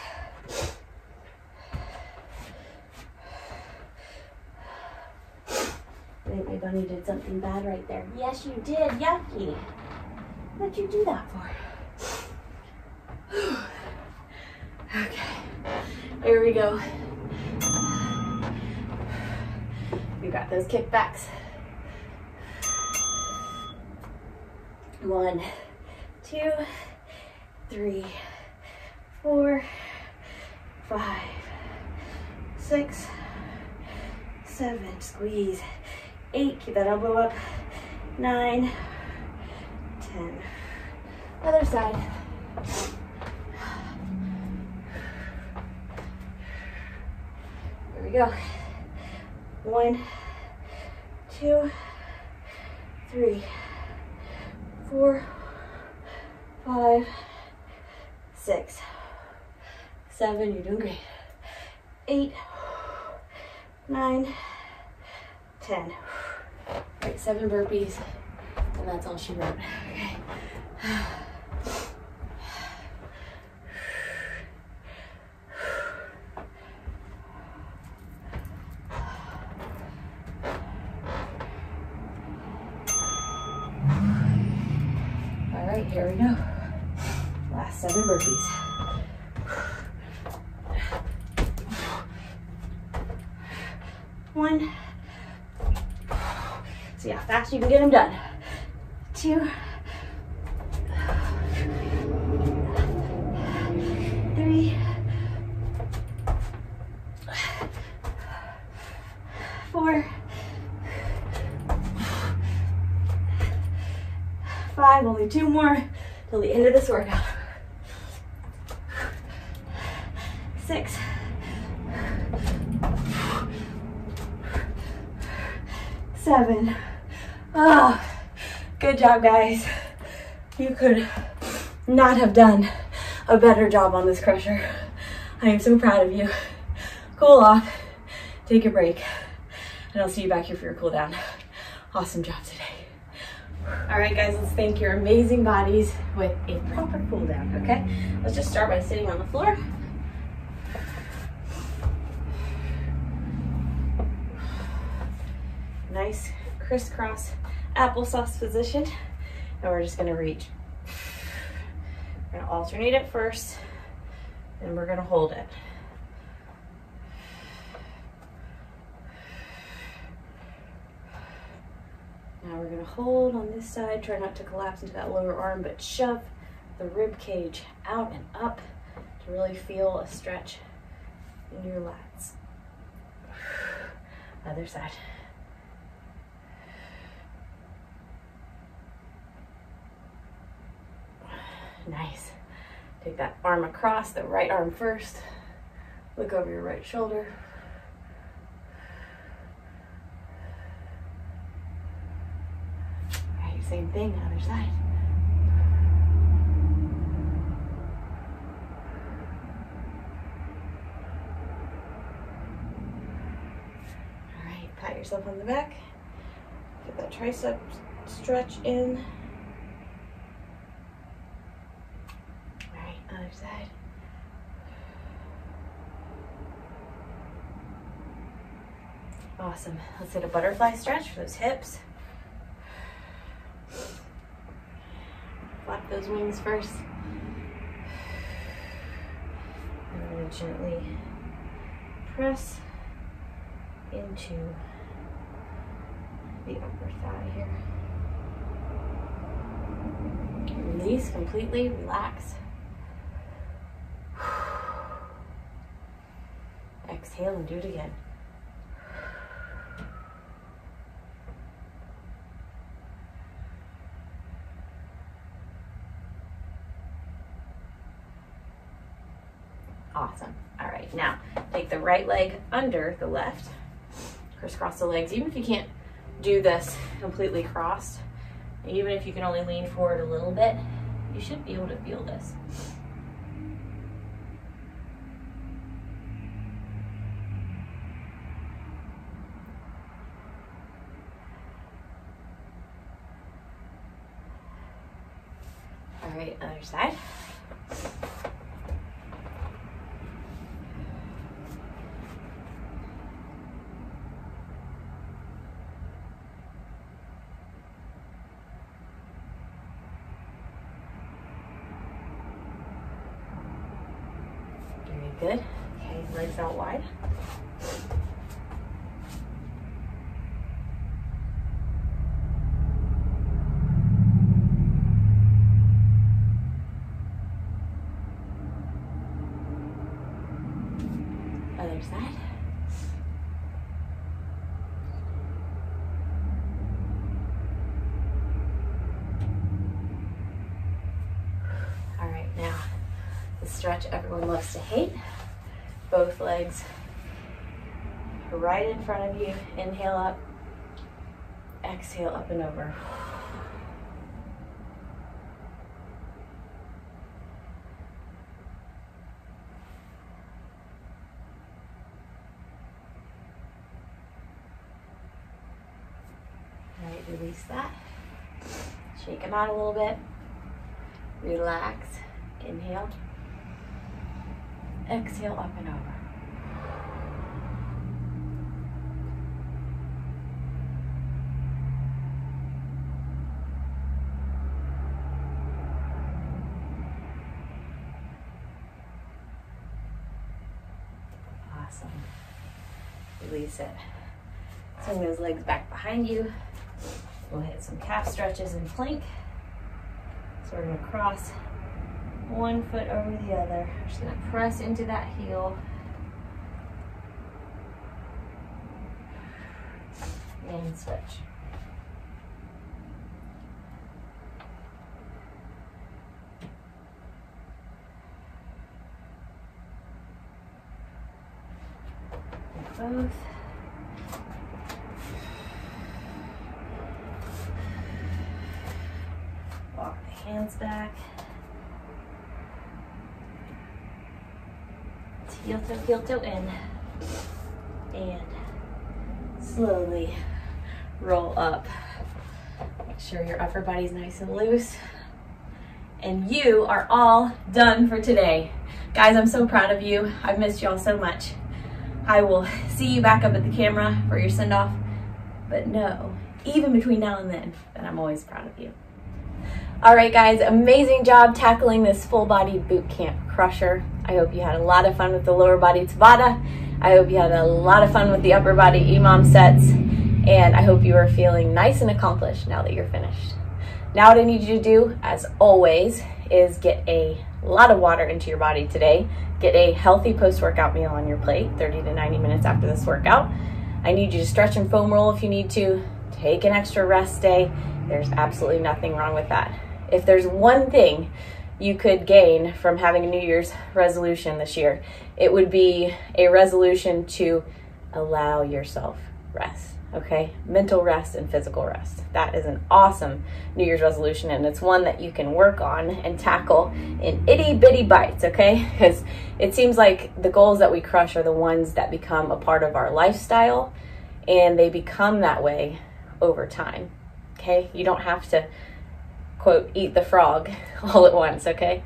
Speaker 1: I think my bunny did something bad right there. Yes, you did. Yucky. What'd you do that for? [SIGHS] okay. Here we go. You got those kickbacks. One, two, three, four, five, six, seven, squeeze, eight, keep that elbow up, nine, ten. Other side. We go. One, two, three, four, five, six, seven, you're doing great. Eight, nine, ten. right, seven burpees, and that's all she wrote. Okay. [SIGHS] [SIGHS] All right, here we go. Last seven burpees. One. See how fast you can get them done. Two. Three. Four. Five, only two more till the end of this workout. Six. Seven. Oh, good job, guys. You could not have done a better job on this crusher. I am so proud of you. Cool off, take a break, and I'll see you back here for your cool down. Awesome job today. All right, guys, let's thank your amazing bodies with a proper cool down, okay? Let's just start by sitting on the floor. Nice crisscross applesauce position. And we're just gonna reach. We're gonna alternate it first, and we're gonna hold it. Now we're gonna hold on this side, try not to collapse into that lower arm, but shove the rib cage out and up to really feel a stretch in your lats. [SIGHS] Other side. Nice. Take that arm across, the right arm first. Look over your right shoulder. Right, same thing, other side. All right, pat yourself on the back. Get that tricep stretch in. All right, other side. Awesome. Let's hit a butterfly stretch for those hips. Flap those wings first. And we're going to gently press into the upper thigh here. Release completely, relax. Exhale and do it again. Awesome. All right, now take the right leg under the left. Crisscross the legs, even if you can't do this completely crossed, even if you can only lean forward a little bit, you should be able to feel this. All right, other side. Very good. Okay, legs out wide. Other side. All right, now the stretch everyone loves to hate. Both legs right in front of you. Inhale up, exhale up and over. Release that. Shake them out a little bit. Relax. Inhale. Exhale up and over. Awesome. Release it. Swing those legs back behind you. We'll hit some calf stretches and plank. So we're gonna cross one foot over the other. Just gonna press into that heel. And switch. Both. Heel toe, in. And slowly roll up. Make sure your upper body's nice and loose. And you are all done for today. Guys, I'm so proud of you. I've missed y'all so much. I will see you back up at the camera for your send off. But know, even between now and then, that I'm always proud of you. All right, guys, amazing job tackling this full body boot camp crusher. I hope you had a lot of fun with the lower body Tabata. I hope you had a lot of fun with the upper body EMOM sets. And I hope you are feeling nice and accomplished now that you're finished. Now what I need you to do, as always, is get a lot of water into your body today. Get a healthy post-workout meal on your plate, 30 to 90 minutes after this workout. I need you to stretch and foam roll if you need to. Take an extra rest day. There's absolutely nothing wrong with that. If there's one thing you could gain from having a New Year's resolution this year, it would be a resolution to allow yourself rest. Okay, mental rest and physical rest. That is an awesome New Year's resolution, and it's one that you can work on and tackle in itty bitty bites. Okay, [LAUGHS] because it seems like the goals that we crush are the ones that become a part of our lifestyle, and they become that way over time. Okay, you don't have to quote, eat the frog [LAUGHS] all at once, okay?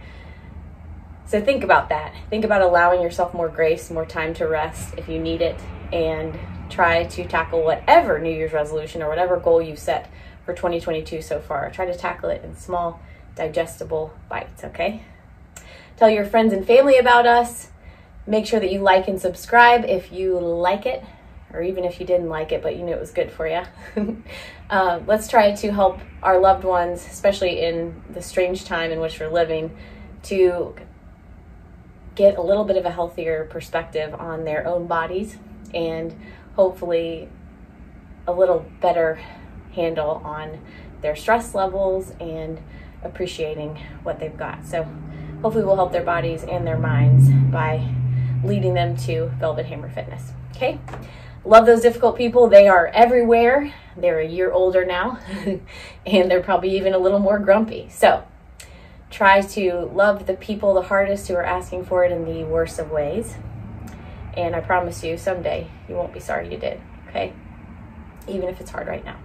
Speaker 1: So think about that. Think about allowing yourself more grace, more time to rest if you need it, and try to tackle whatever New Year's resolution or whatever goal you've set for 2022 so far. Try to tackle it in small, digestible bites, okay? Tell your friends and family about us. Make sure that you like and subscribe if you like it or even if you didn't like it, but you knew it was good for you. [LAUGHS] uh, let's try to help our loved ones, especially in the strange time in which we're living, to get a little bit of a healthier perspective on their own bodies and hopefully a little better handle on their stress levels and appreciating what they've got. So hopefully we'll help their bodies and their minds by leading them to Velvet Hammer Fitness. Okay? Love those difficult people. They are everywhere. They're a year older now, [LAUGHS] and they're probably even a little more grumpy. So try to love the people the hardest who are asking for it in the worst of ways. And I promise you, someday you won't be sorry you did, okay? Even if it's hard right now.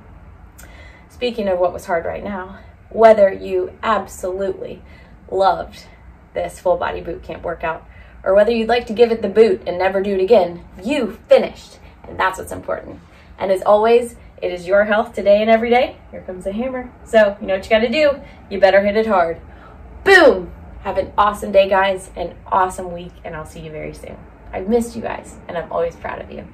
Speaker 1: Speaking of what was hard right now, whether you absolutely loved this full body boot camp workout or whether you'd like to give it the boot and never do it again, you finished. And that's what's important. And as always, it is your health today and every day. Here comes a hammer. So, you know what you got to do? You better hit it hard. Boom! Have an awesome day, guys, an awesome week, and I'll see you very soon. I've missed you guys, and I'm always proud of you.